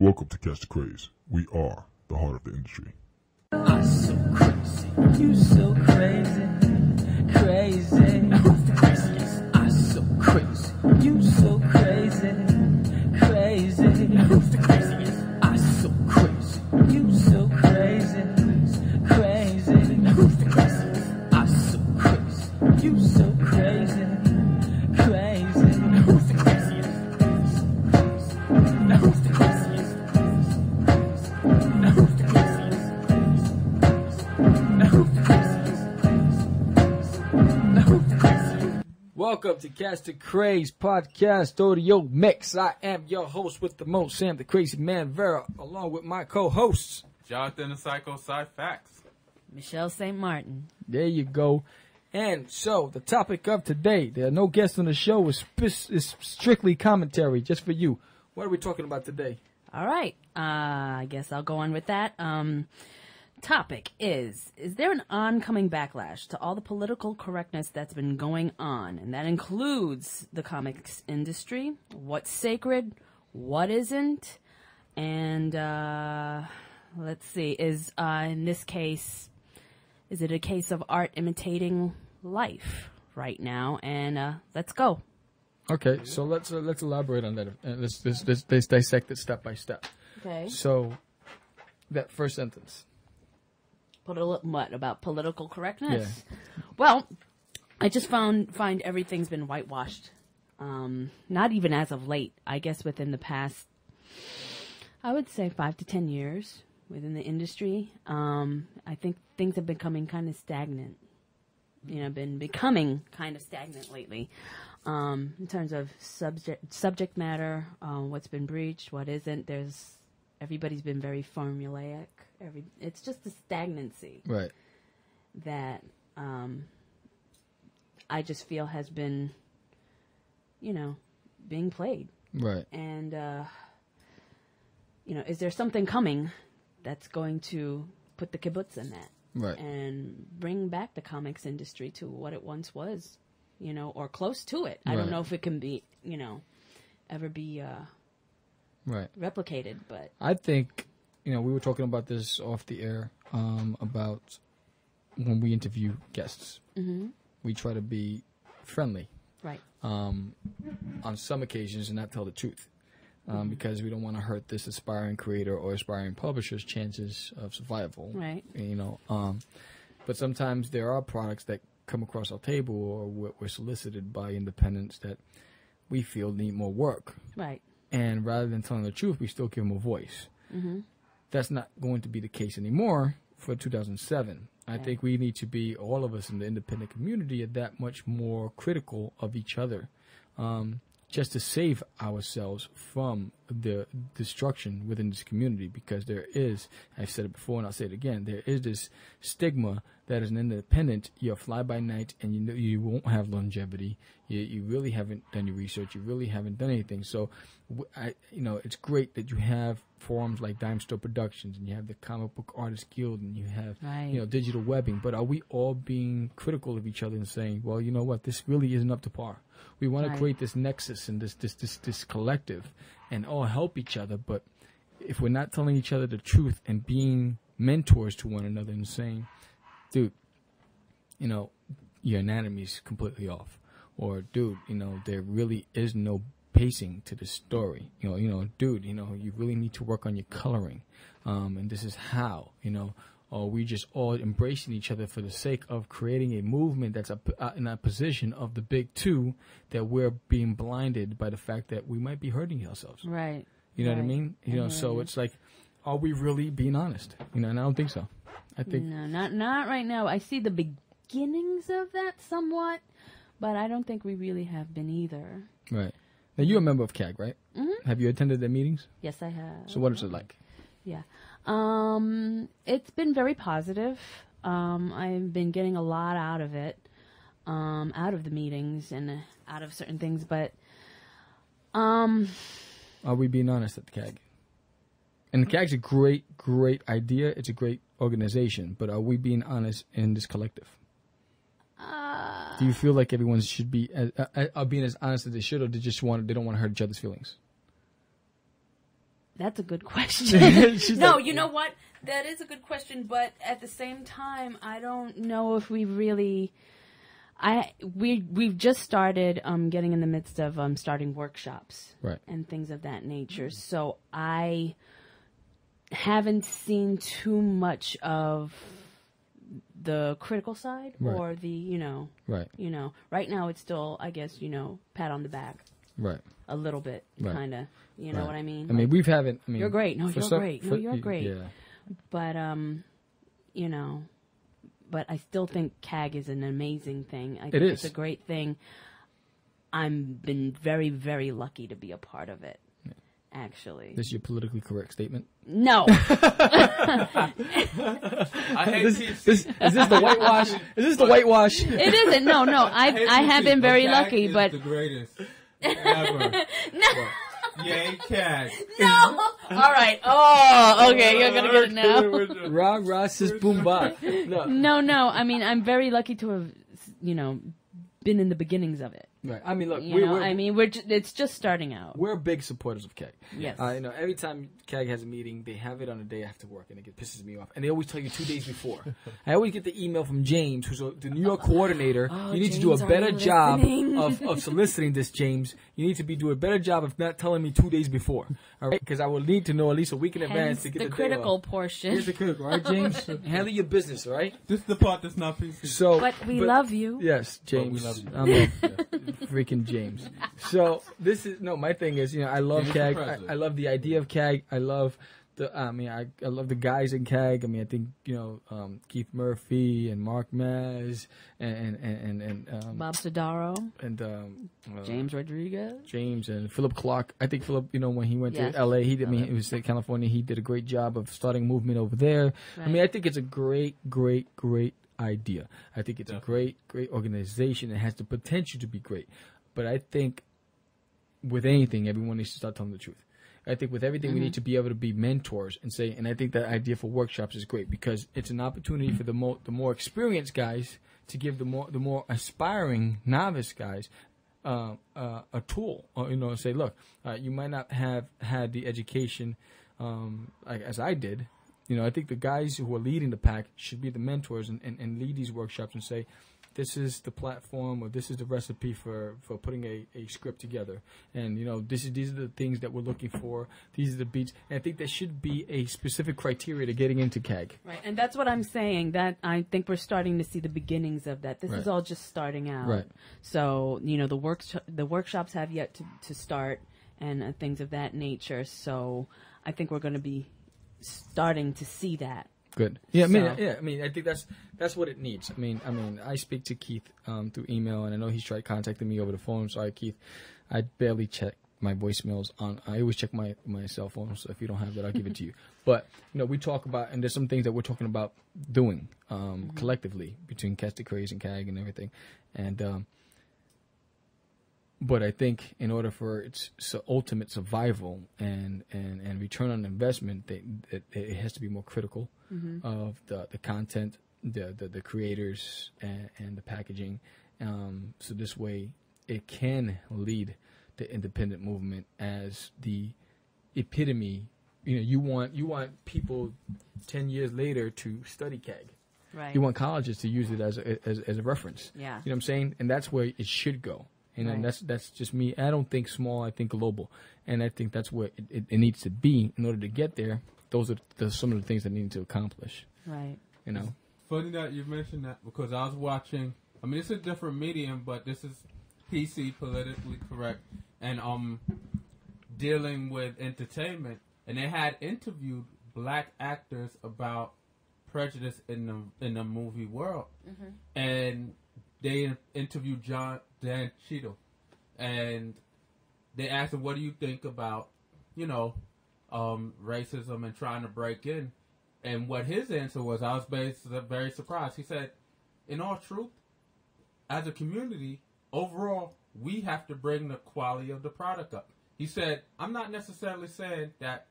Welcome to Catch Da Craze. We are the heart of the industry. I'm so crazy. You so crazy. Crazy. I'm so crazy. You so. Crazy. Welcome to Catch Da Craze Podcast Audio Mix. I am your host with the most, Sam the Crazy Man Vera, along with my co-hosts. Jonathan the Psycho Sci Facts. Michelle St. Martin. There you go. And so the topic of today, there are no guests on the show. It's, sp- it's strictly commentary, just for you. What are we talking about today? All right. Uh, I guess I'll go on with that. Um, topic is Is there an oncoming backlash to all the political correctness that's been going on? And that includes the comics industry. What's sacred? What isn't? And uh, let's see. Is, uh, in this case, is it a case of art imitating life right now? And uh, let's go. Okay, so let's uh, let's elaborate on that. Uh, let's, let's, let's, let's dissect it step by step. Okay. So, that first sentence. Poli- what about political correctness? Well, I just found find everything's been whitewashed. Um, not even as of late. I guess within the past, I would say five to ten years within the industry. Um, I think things have been coming kind of stagnant. You know, been becoming kind of stagnant lately. Um, in terms of subject subject matter, uh, what's been breached, what isn't. There's everybody's been very formulaic. Every it's just the stagnancy Right. that um, I just feel has been, you know, being played. Right. And, uh, you know, is there something coming that's going to put the kibbutz in that Right. and bring back the comics industry to what it once was, you know, or close to it? I don't know if it can be, you know, ever be uh, Right. replicated, but I think, you know, we were talking about this off the air um, about when we interview guests. Mm-hmm. We try to be friendly right, um, on some occasions and not tell the truth. Um, because we don't want to hurt this aspiring creator or aspiring publisher's chances of survival. Right. You know, um, but sometimes there are products that come across our table or we're, we're solicited by independents that we feel need more work right, and rather than telling the truth, we still give them a voice. Mm-hmm. That's not going to be the case anymore for 2007. I think we need to be, all of us in the independent community, are that much more critical of each other, um, just to save ourselves from the destruction within this community. Because there is, I've said it before and I'll say it again, there is this stigma that as an independent, you're fly by night and you know you won't have longevity. You, you really haven't done your research. You really haven't done anything. So, I, you know, it's great that you have forums like Dime Store Productions and you have the Comic Book Artists Guild and you have, Right. you know, digital webbing. But are we all being critical of each other and saying, well, you know what, this really isn't up to par. We want Right. to create this nexus and this, this, this, this collective and all help each other. But if we're not telling each other the truth and being mentors to one another and saying, dude, you know, your anatomy's completely off. Or, dude, you know, there really is no pacing to the story. You know, you know, dude, you know, you really need to work on your coloring. Um, and this is how, you know, or we just all embracing each other for the sake of creating a movement that's a, uh, in a position of the big two that we're being blinded by the fact that we might be hurting ourselves. right. You know what I mean? You know, so it's like, are we really being honest? You know, and I don't think so. I think No, not not right now. I see the beginnings of that somewhat, but I don't think we really have been either. Right. Now you're a member of CAG, right? Mm-hmm. Have you attended their meetings? Yes, I have. So what is it like? Yeah. Um, it's been very positive. Um, I've been getting a lot out of it, um, out of the meetings and out of certain things, but um, Are we being honest at the CAG? And the CAG's a great, great idea. It's a great organization, but are we being honest in this collective? Do you feel like everyone should be uh, uh, being as honest as they should, or they just want they don't want to hurt each other's feelings? That's a good question. No, like, you know what? That is a good question, but at the same time, I don't know if we really. I we we've just started um, getting in the midst of um, starting workshops Right. and things of that nature. So I haven't seen too much of the critical side Right. or the you know Right. you know right now it's still I guess you know pat on the back Right. a little bit Right. kind of you know Right. what I mean I mean, we've haven't. I mean, You're great. No, you're great. No, you're great. Yeah. but um you know but i still think cag is an amazing thing i think is. it's a great thing i'm been very very lucky to be a part of it actually This is your politically correct statement. no I hate This, this, is this the whitewash? Is this the whitewash? it isn't no no i hate i have been very CAG lucky is but the greatest ever. no. Yay, CAG. no all right oh okay you're gonna get it now Rock Ross's boom bop. No. no no i mean i'm very lucky to have you know been in the beginnings of it Right. I mean, look, you we, know we're, i mean we're ju- it's just starting out we're big supporters of CAG. Yes. Uh, you know, every time CAG has a meeting, they have it on a day after work, and it pisses me off. And they always tell you two days before. I always get the email from James, who's a, the New York coordinator. Oh, you need to do a better job of, of soliciting this, James. You need to be do a better job of not telling me two days before. All right, because I will need to know at least a week in advance to get the the, day critical off. portion Here's the critical, all right, James? Handle your business, all right? This is the part that's not PC. So, but we love you Yes, But we James. love you. I'm a freaking James. So this is no. My thing is, you know, I love James CAG. I. I love the idea of CAG. I love the. I mean, I, I love the guys in CAG. I mean, I think you know um, Keith Murphy and Mark Maz and and and, and um, bob Sidaro, and um, uh, james rodriguez James and Philip Clark. I think Philip, you know, when he went Yes. to LA, he did. I mean, he was in California. He did a great job of starting movement over there. I mean, I think it's a great, great, great idea. I think it's a great, great organization. It has the potential to be great. But I think with anything, everyone needs to start telling the truth. I think with everything, we need to be able to be mentors and say. And I think that idea for workshops is great because it's an opportunity for the more the more experienced guys to give the more the more aspiring novice guys uh, uh, a tool, or, you know, say, look, uh, you might not have had the education um, like, as I did. You know, I think the guys who are leading the pack should be the mentors and, and, and lead these workshops and say, this is the platform or this is the recipe for, for putting a, a script together. And, you know, this is, these are the things that we're looking for. These are the beats. And I think there should be a specific criteria to getting into CAG. Right, and that's what I'm saying. That I think we're starting to see the beginnings of that. This Right. is all just starting out. Right. So you know the works the workshops have yet to, to start and uh, things of that nature. So I think we're going to be starting to see that. Good. Yeah, I mean, So- yeah, I mean, I think that's that's what it needs. I mean, I mean, I speak to Keith um, through email, and I know he's tried contacting me over the phone. Sorry, Keith, I barely check my voicemails on. I always check my my cell phone, so if you don't have that, I'll give it to you. But you know, we talk about, and there's some things that we're talking about doing um, collectively between Catch Da Craze and CAG and everything, and. Um, but I think in order for its ultimate survival and, and, and return on investment, they, it, it has to be more critical of the, the content, the, the, the creators, and, and the packaging. Um, so this way, it can lead the independent movement as the epitome. You know, you want you want people ten years later to study CAG. Right. You want colleges to use it as a, as, as a reference. Yeah. You know what I'm saying? And that's where it should go. You know, Right. that's that's just me. I don't think small. I think global, and I think that's where it, it, it needs to be. In order to get there, those are the, some of the things that need to accomplish. right. You know, Funny that you mentioned that because I was watching. I mean, it's a different medium, but this is PC, politically correct, and um, dealing with entertainment. And they had interviewed black actors about prejudice in the in the movie world, and they interviewed John Dan Cheadle, and they asked him, "What do you think about, you know, um, racism and trying to break in?" And what his answer was, I was basically very surprised. He said, "In all truth, as a community, overall, we have to bring the quality of the product up." He said, "I'm not necessarily saying that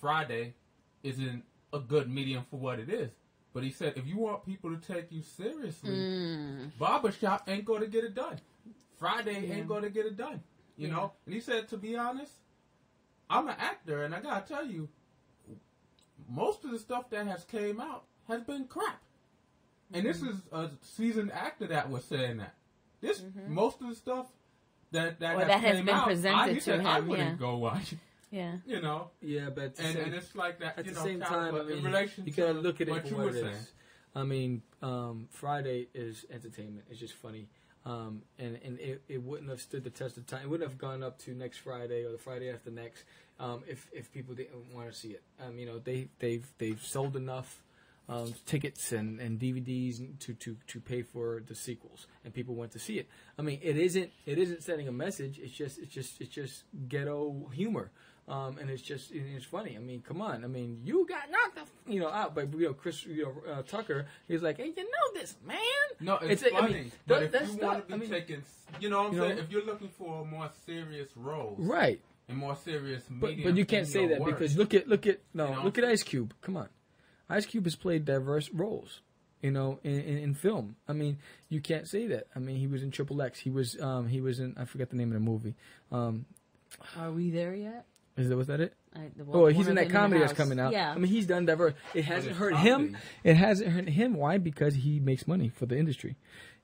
Friday isn't a good medium for what it is." But he said, if you want people to take you seriously, mm. barbershop ain't going to get it done. Friday ain't going to get it done. You know? And he said, to be honest, I'm an actor, and I gotta tell you, most of the stuff that has came out has been crap. And this mm-hmm. is a seasoned actor that was saying that. This mm-hmm. most of the stuff that that, has, that has been out, presented I, to said I wouldn't yeah. go watch. It, Yeah. You know, Yeah, but at the and, same- and it's like that. at you the know, same kind of time, I in mean, relation you to gotta look at it what for you what were it saying. is. I mean, um, Friday is entertainment. It's just funny, um, and and it, it wouldn't have stood the test of time. It wouldn't have gone up to next Friday or the Friday after next um, if if people didn't want to see it. Um, you know, they they've they've sold enough. Um, tickets and, and DVDs to, to, to pay for the sequels, and people went to see it. I mean, it isn't it isn't sending a message. It's just it's just it's just ghetto humor. Um, and it's just it's funny. I mean, come on. I mean, you got knocked the you know out, but you know, Chris, you know, uh, Tucker. He's like, hey, you know this, man. No, it's, It's- I funny. mean, but that- if that's you not- want to I be mean- taken, you know what I'm you saying? know? If you're looking for a more serious roles Right, and more serious but but you can't say that work, because look at look at no You know? look at Ice Cube. Come on, Ice Cube has played diverse roles. You know, in, in, in film. I mean, you can't say that. I mean, he was in Triple X. He was um he was in I forget the name of the movie. Um, Are we there yet? Is that was that it? I, the, Oh, one he's in that comedy the that's coming out. Yeah. I mean, he's done diverse. It hasn't it's hurt him. It hasn't hurt him. Why? Because he makes money for the industry.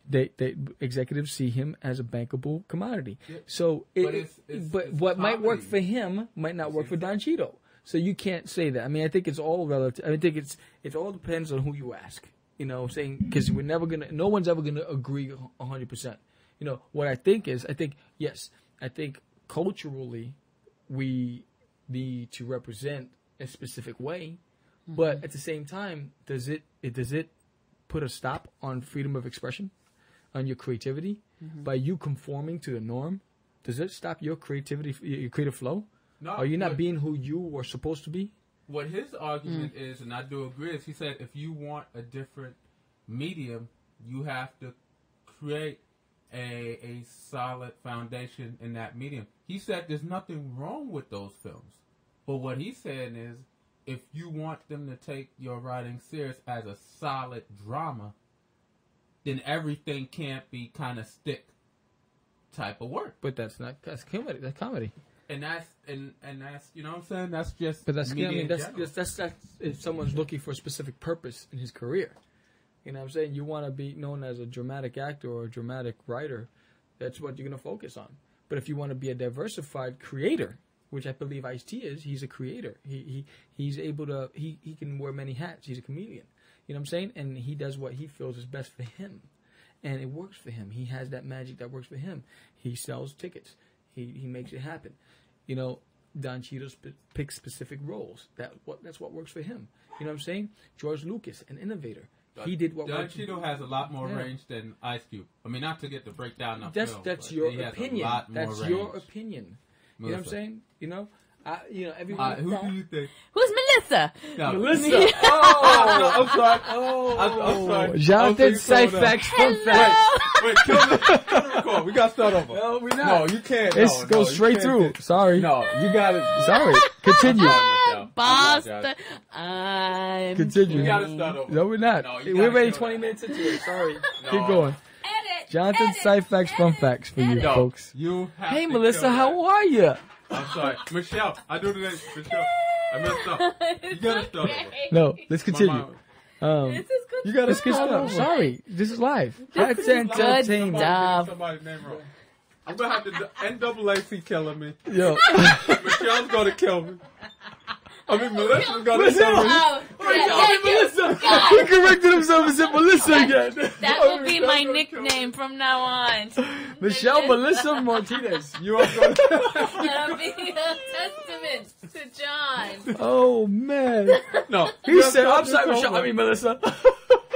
They, they executives see him as a bankable commodity. So, it, But it's- it's- but it's what might work for him might not work for Don Cheadle. So you can't say that. I mean, I think it's all relative. I think it's it all depends on who you ask. You know, saying because we're never gonna, no one's ever gonna agree a hundred percent. You know, what I think is, I think yes, I think culturally, we need to represent a specific way, mm-hmm. but at the same time, does it, it does it put a stop on freedom of expression, on your creativity, mm-hmm. by you conforming to the norm? Does it stop your creativity, your creative flow? No, Are you not being who you were supposed to be? What his argument mm. is, and I do agree, is he said if you want a different medium, you have to create a a solid foundation in that medium. He said there's nothing wrong with those films, but what he's saying is if you want them to take your writing serious as a solid drama, then everything can't be kind of stick type of work. But that's not that's comedy. That's comedy. And that's and and that's you know what I'm saying. That's just But that's I mean that's, that's that's that's if someone's looking for a specific purpose in his career. You know what I'm saying? You want to be known as a dramatic actor or a dramatic writer. That's what you're going to focus on. But if you want to be a diversified creator, which I believe Ice T is, he's a creator. He he he's able to he he can wear many hats. He's a chameleon. You know what I'm saying? And he does what he feels is best for him. And it works for him. He has that magic that works for him. He sells tickets. He he makes it happen. You know, Don Cheadle sp- picks specific roles. That what that's what works for him. You know what I'm saying? George Lucas, an innovator. He did what Don worked. Cheadle has a lot more Yeah. range than Ice Cube. I mean, not to get the breakdown of That's film, that's your he has a opinion. That's your range. opinion. You know what I'm saying? You know, I, you know Uh, everyone. who do you think? Who's Melissa? No, Melissa. oh, I'm sorry. oh, I'm- I'm sorry. Jonathan I'm sorry, you slowed Syphax. Wait, kill the, kill the record. We got to start over. No, we're No, you can't. It's no, go no, straight through. Sorry. No, you got it. Sorry. Continue. Boston. I'm Continue. We got to start over. No, we're not. No, we're gotta already 20 that. minutes into it. Sorry. No. Keep going. Edit. Jonathan edit, Syphax fun edit, facts for you. No, folks. you have Hey, to Melissa, how are you? I'm sorry. Michelle, I do the name. Michelle, I messed up. You got to start over. No, let's continue. Um, This is good. you gotta skip stuff. stuff. Sorry, this is live. That's is good entertainment. stuff. Somebody's name wrong. I'm gonna have the NAACP killing me. Yo, Michelle's gonna kill me. I mean, Melissa's gonna Melissa! kill me. Oh, oh, yeah, thank you. Melissa. He corrected himself and said Melissa again. That oh, will be my nickname from now on. Michelle Melissa Martinez. You are gonna. That'll be a testament to John. Oh man. No. He said, "I'm sorry. Michelle. I mean Melissa."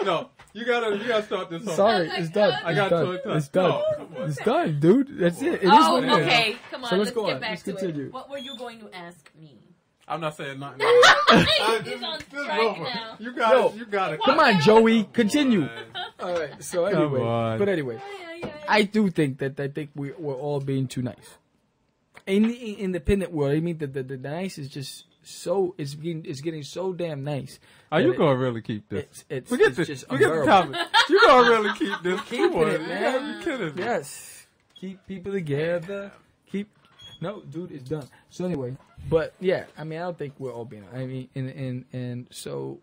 no. You gotta, you gotta start this over. Sorry, oh it's done. I It's got done. to it, It's done. No. It's done, dude. That's it. It is Oh, what it is. okay. Come on, So let's let's, go get on. back Let's to continue. it. What were you going to ask me? I'm not saying nothing. He's on this is over. now. You got Yo. it. You got it. Come on, Joey. Continue. Man. All right. So anyway, but anyway. I do think that I think we, we're all being too nice. In the independent world, I mean, the, the, the nice is just so it's getting it's getting so damn nice. Are you it- gonna really keep this? It's it's, Forget it's this. just Forget the topic. You gonna really keep this? Keeping Come on, it, you man. gotta be kidding me. Yes, keep people together. Keep No, dude, it's done. So anyway, but yeah, I mean, I don't think we're all being. I mean, and and and so,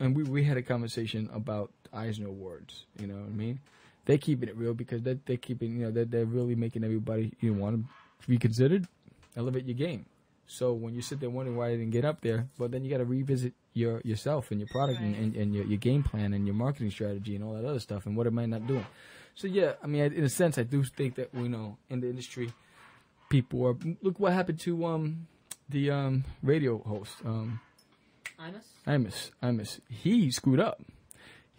and we we had a conversation about Eisner Awards. You know what I mean? They keeping it real because they they keeping you know they're, they're really making everybody you know, want to be considered, elevate your game. So when you sit there wondering why I didn't get up there, well then you got to revisit your yourself and your product and, Right. and, and your, your game plan and your marketing strategy and all that other stuff and what am I not doing. So yeah, I mean, in a sense, I do think that you know in the industry, people are look what happened to um the um radio host um Imus? Imus Imus he screwed up.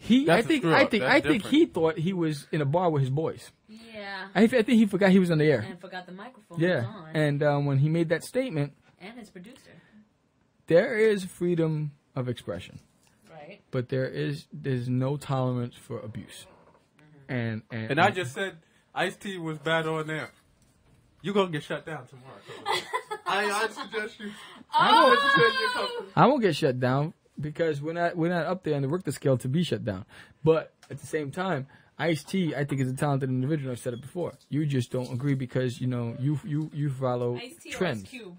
He That's I a think I think That's I think different. he thought he was in a bar with his boys. Yeah. I, I think he forgot he was on the air. And forgot the microphone was Yeah, on. and um, when he made that statement, and his producer. there is freedom of expression. Right. but there is there's no tolerance for abuse. And and, And I just said Ice T was bad on there. You gonna get shut down tomorrow. I, I suggest you. Oh! I won't suggest you come. I won't get shut down because we're not we're not up there on the Richter scale to be shut down. But at the same time, Ice T I think is a talented individual. I've said it before. You just don't agree because you know you you you follow Ice T trends. Ice Cube?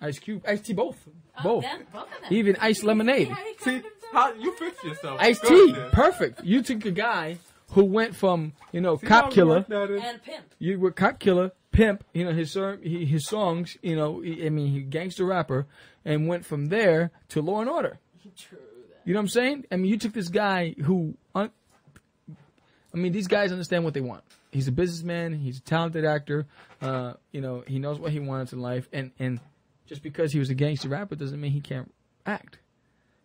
Ice Cube, Ice T, both, Oh, both. them- both of them. Even Ice Lemonade. Yeah, he See how you fix yourself. Ice Go T, perfect. You took a guy who went from you know See cop killer. worked that is? And Pimp. you were cop killer, pimp. You know his ser- his songs. You know, I mean, he gangster rapper, and went from there to Law and Order. True that. You know what I'm saying? I mean, you took this guy who, un- I mean, these guys understand what they want. He's a businessman. He's a talented actor. Uh, you know, he knows what he wants in life, and and just because he was a gangster rapper doesn't mean he can't act.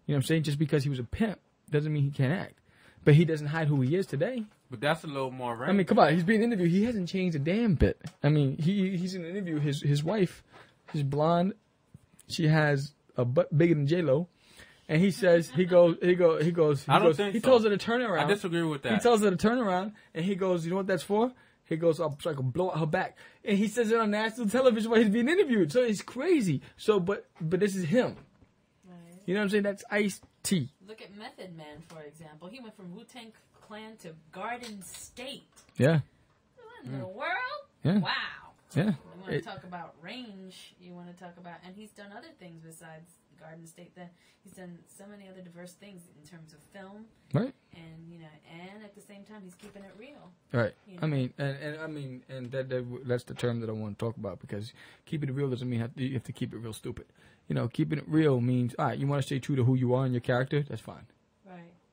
You know what I'm saying? Just because he was a pimp doesn't mean he can't act. But he doesn't hide who he is today. But that's a little more right. I mean, come on, he's being interviewed. He hasn't changed a damn bit. I mean, he he's in an interview. His his wife, is blonde. She has a butt bigger than J Lo, and he says he goes he go he goes he I don't goes, think he so. tells her to turn around. I disagree with that. He tells her to turn around, and he goes, you know what that's for? He goes, "Oh, so I can blow out her back, and he says it on national television while he's being interviewed. So it's crazy. So, but but this is him. Right. You know what I'm saying? That's Ice T. Look at Method Man, for example. He went from Wu Tang Clan to Garden State. Yeah, What in the mm. world? Yeah. Wow. yeah. You want to talk about range? You want to talk about, and he's done other things besides Garden State. That he's done so many other diverse things in terms of film, right. and you know, and at the same time, he's keeping it real. Right. You I mean, and, and I mean, and that, that that's the term that I want to talk about because keeping it real doesn't mean have to, you have to keep it real stupid. You know, keeping it real means all right. You want to stay true to who you are and your character. That's fine.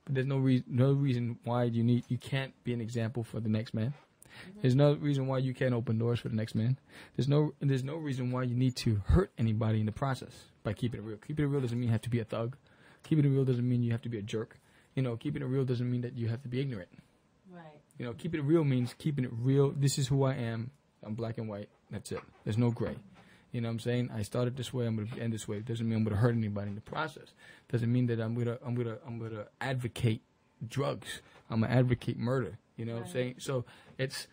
There's no reason no reason why you need you can't be an example for the next man. Mm-hmm. There's no reason why you can't open doors for the next man. There's no there's no reason why you need to hurt anybody in the process by keeping it real. Keeping it real doesn't mean you have to be a thug. Keeping it real doesn't mean you have to be a jerk. You know, keeping it real doesn't mean that you have to be ignorant. Right. You know, keeping it real means keeping it real. This is who I am. I'm black and white. That's it. There's no gray. You know what I'm saying? I started this way. I'm going to end this way. It Doesn't mean I'm going to hurt anybody in the process. It Doesn't mean that I'm going to I'm going to I'm going to advocate drugs. I'm going to advocate murder. You know what I'm saying? So it's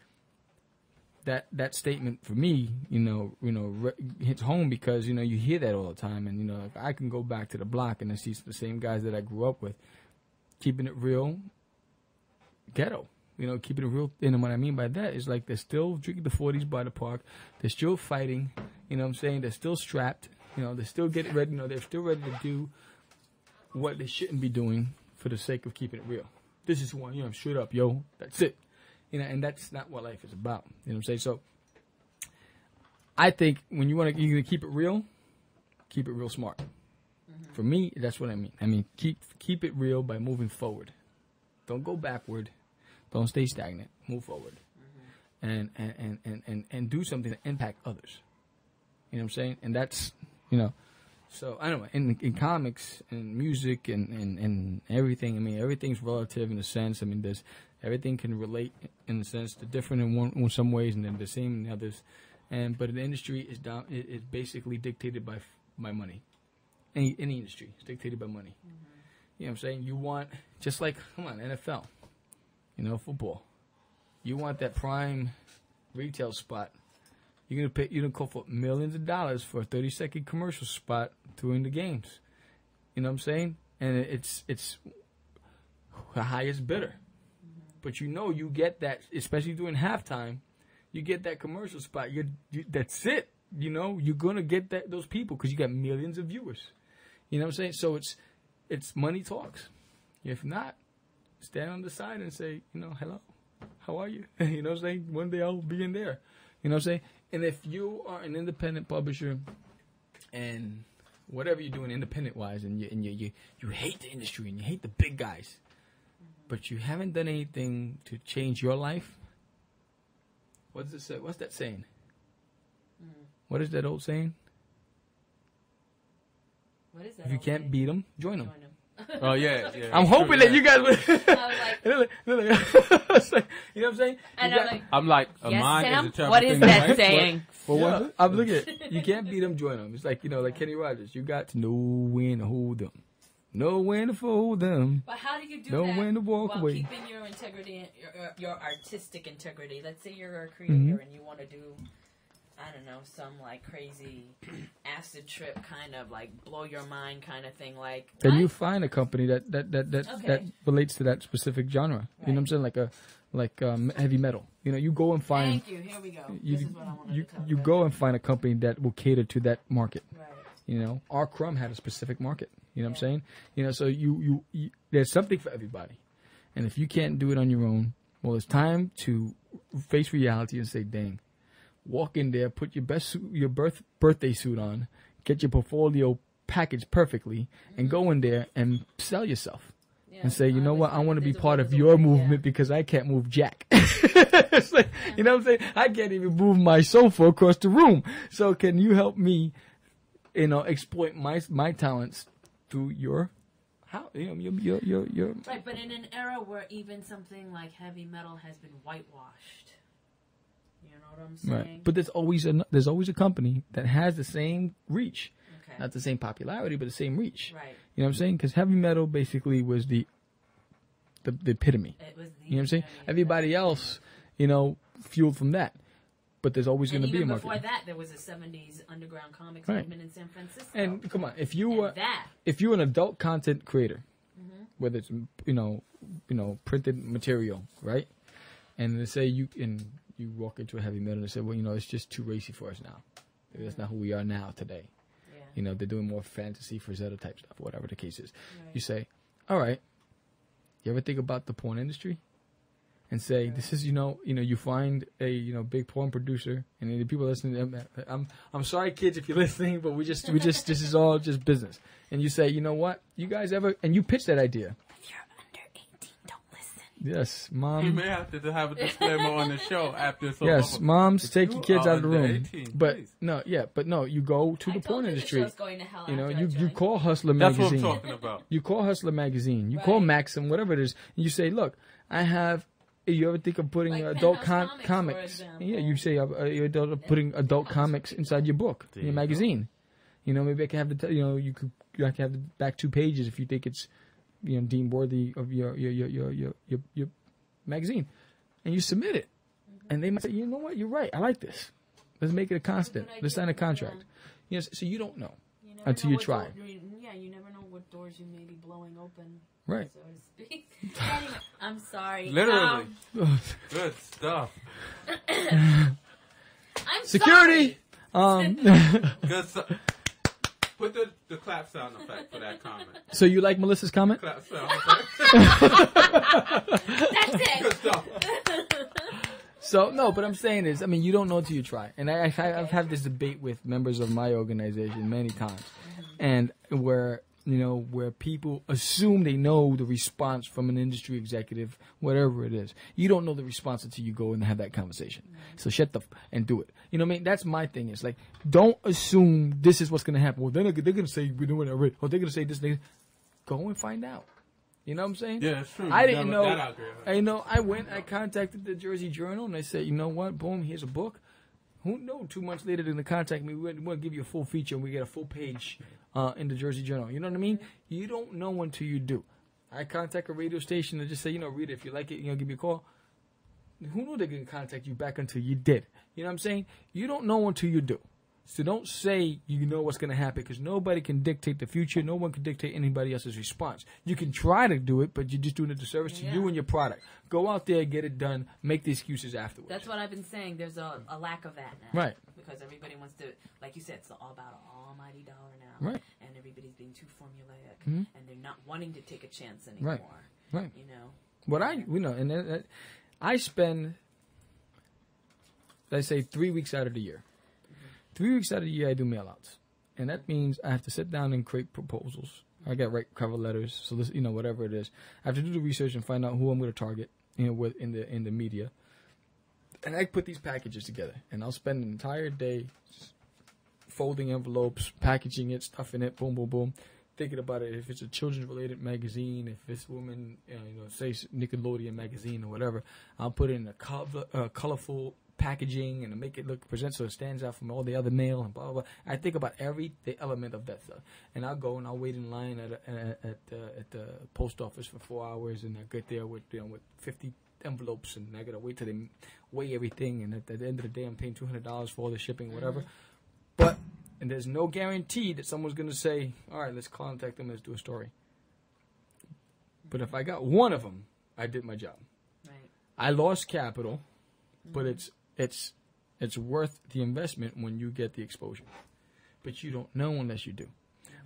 that that statement for me, you know, you know, re- hits home because you know you hear that all the time, and you know, like, I can go back to the block and I see the same guys that I grew up with, keeping it real, ghetto. You know, keeping it real. And what I mean by that is like they're still drinking the 40s by the park. They're still fighting. You know what I'm saying? They're still strapped. You know, they're still getting ready. You know, they're still ready to do what they shouldn't be doing for the sake of keeping it real. This is one, you know, straight up, yo. That's it. You know, and that's not what life is about. You know what I'm saying? So I think when you want to, you're gonna keep it real, keep it real smart. Mm-hmm. For me, that's what I mean. I mean, keep keep it real by moving forward. Don't go backward. Don't stay stagnant. Move forward, mm-hmm. and, and, and, and, and and do something that impact others. You know what I'm saying? And that's you know. So I don't know. In in comics and music and, and, and everything, I mean, everything's relative in a sense. I mean, there's everything can relate in a sense to different in one in some ways, and then the same in others. And but the industry is down. It, it's basically dictated by by money. Any any industry is dictated by money. Mm-hmm. You know what I'm saying? You want just like come on NFL, you know football. You want that prime retail spot. You're gonna pay. You're gonna call for millions of dollars for a 30 second commercial spot during the games. You know what I'm saying? And it's it's the highest bidder. But you know you get that, especially during halftime. You get that commercial spot. You, you that's it. you know, you're gonna get that those people because you got millions of viewers. You know what I'm saying? So it's it's money talks. If not, stand on the side and say, you know, hello, how are you? you know what I'm saying? One day I'll be in there. You know I'm saying? And if you are an independent publisher and whatever you're doing independent wise and you and you, you you hate the industry and you hate the big guys, but you haven't done anything to change your life, what does it say? What's that saying? Mm. What is that old saying? What is that? If you can't saying? beat them, join them. Join 'em. Oh yeah, yeah. I'm hoping true, that yeah. you guys would. I was like, They're like- they're like- It's like- you know what I'm saying? and You I'm like, I'm like, a yes, mind Sam. is a terrible What is thing, that right? saying? Well, Yeah. what? I'm looking at you can't beat them, join them. It's like you know, like Kenny Rogers. You got to know when to hold them, know when to fold them. But how do you do Know that when to walk while away. keeping your integrity, your, your, your artistic integrity? Let's say you're a creator Mm-hmm. and you want to do, I don't know, some like crazy acid trip kind of like blow your mind kind of thing. Like, Then what? you find a company that that that that, Okay. that relates to that specific genre. You know what I'm saying? Like a like um, heavy metal. You know, you go and find Thank you. Here we go. you this is what I wanted you to talk you about. go and find a company that will cater to that market. Right. You know, R. Crumb had a specific market. You know what I'm saying? You know, so you, you you there's something for everybody, and if you can't do it on your own, well, it's time to face reality and say, "Dang." Walk in there, put your best suit, your birth birthday suit on, get your portfolio packaged perfectly, and go in there and sell yourself Yeah, and say, you know what, I want to be part of your way, yeah. movement because I can't move jack. Like, you know what I'm saying? I can't even move my sofa across the room. So can you help me, you know, exploit my my talents through your how you know your your your, your Right, but in an era where even something like heavy metal has been whitewashed. What I'm saying? right. But there's always a there's always a company that has the same reach, okay. not the same popularity, but the same reach. right. You know what I'm saying? Because heavy metal basically was the the, the epitome. It was the You know what I'm saying? Everybody else, you know, fueled from that. But there's always going to be a market. before that, there was a '70s underground comics Right. movement in San Francisco. And come on, if you And were that, if you're an adult content creator, Mm-hmm. whether it's you know you know printed material, right? And they say you and you walk into a heavy metal and say, well, you know, it's just too racy for us now. Maybe that's not who we are now today. yeah, You know, they're doing more fantasy Frazetta type stuff, whatever the case is. Right. You say, all right, you ever think about the porn industry? And say this is you know you know you find a you know big porn producer and the people listening. I'm, I'm I'm sorry kids if you're listening, but we just we just this is all just business. And you say you know what you guys ever and you pitch that idea. if you're under 18, don't listen. Yes, We mom. may have to have a disclaimer on the show after it's all Yes, over. moms If take you your kids out of the room. 18, but please. no, yeah, but no, you go to I the told porn industry. The going to hell You know, you you call Hustler That's what I'm magazine. talking about. You call Hustler magazine. You call Maxim, whatever it is. And you say, look, I have. You ever think of putting Like adult com- Comics, comics? Yeah, you say uh, uh, you're adult, putting adult comics inside your book, There in your you go. magazine. You know, maybe I can have the t- you know you could you can have the back two pages if you think it's you know deemed worthy of your your your your your, your, your magazine, and you submit it, and they might say, you know what, you're right, I like this. Let's make it a constant. Let's sign a contract. Yeah. Yes, so you don't know, You until know you try. door- yeah, you never know what doors you may be blowing open, right? so to speak. anyway, I'm sorry. Literally. Um, Good stuff. I'm Security. sorry. Um, Good stuff. Put the, the clap sound effect for that comment. so you like Melissa's comment? Clap sound effect. That's it. Good stuff. So no, but I'm saying is, I mean, you don't know till you try. And I, I I've had this debate with members of my organization many times, and where you know where people assume they know the response from an industry executive, whatever it is. You don't know the response until you go and have that conversation. Mm-hmm. So shut the f- and do it. You know what I mean? That's my thing. It's like don't assume this is what's gonna happen. Well, they're they're gonna say we're doing it already, or they're gonna say this. Thing. Go and find out. You know what I'm saying? Yeah, that's true. I You didn't know. that I agree with. I know. I went. I contacted the Jersey Journal, and I said, you know what? Boom. Here's a book. Who know? Two months later, they're gonna contact me. We're gonna give you a full feature, and we get a full page uh, in the Jersey Journal. You know what I mean? You don't know until you do. I contact a radio station and just say, you know, read it. If you like it, you know, give me a call. Who knew they're gonna contact you back until you did? You know what I'm saying? You don't know until you do. So don't say you know what's going to happen because nobody can dictate the future. No one can dictate anybody else's response. You can try to do it, but you're just doing a disservice to you and your product. Go out there, get it done, make the excuses afterwards. That's what I've been saying. There's a, a lack of that now. right. because everybody wants to, like you said, it's all about an almighty dollar now, Right. And everybody's being too formulaic, Mhm. and they're not wanting to take a chance anymore. Right. Right. You know. What I you know, and then, uh, I spend, let's say, three weeks out of the year. Three weeks out of the year, I do mailouts, and that means I have to sit down and create proposals. I got to write cover letters, so this, you know, whatever it is, I have to do the research and find out who I'm going to target, you know, with in the in the media, and I put these packages together, and I'll spend an entire day folding envelopes, packaging it, stuffing it, boom, boom, boom thinking about it. If it's a children's related magazine, if it's women, uh, you know, say Nickelodeon magazine or whatever, I'll put it in a color, uh, colorful packaging and make it look present so it stands out from all the other mail and blah blah. blah. I think about every the element of that stuff, and I'll go and I'll wait in line at a, at at, uh, at the post office for four hours, and I get there with you know with fifty envelopes, and I gotta wait till they weigh everything, and at, at the end of the day, I'm paying two hundred dollars for all the shipping, whatever. But and there's no guarantee that someone's going to say, "All right, let's contact them, let's do a story." But if I got one of them, I did my job. Right. I lost capital, but it's it's it's worth the investment when you get the exposure. But you don't know unless you do.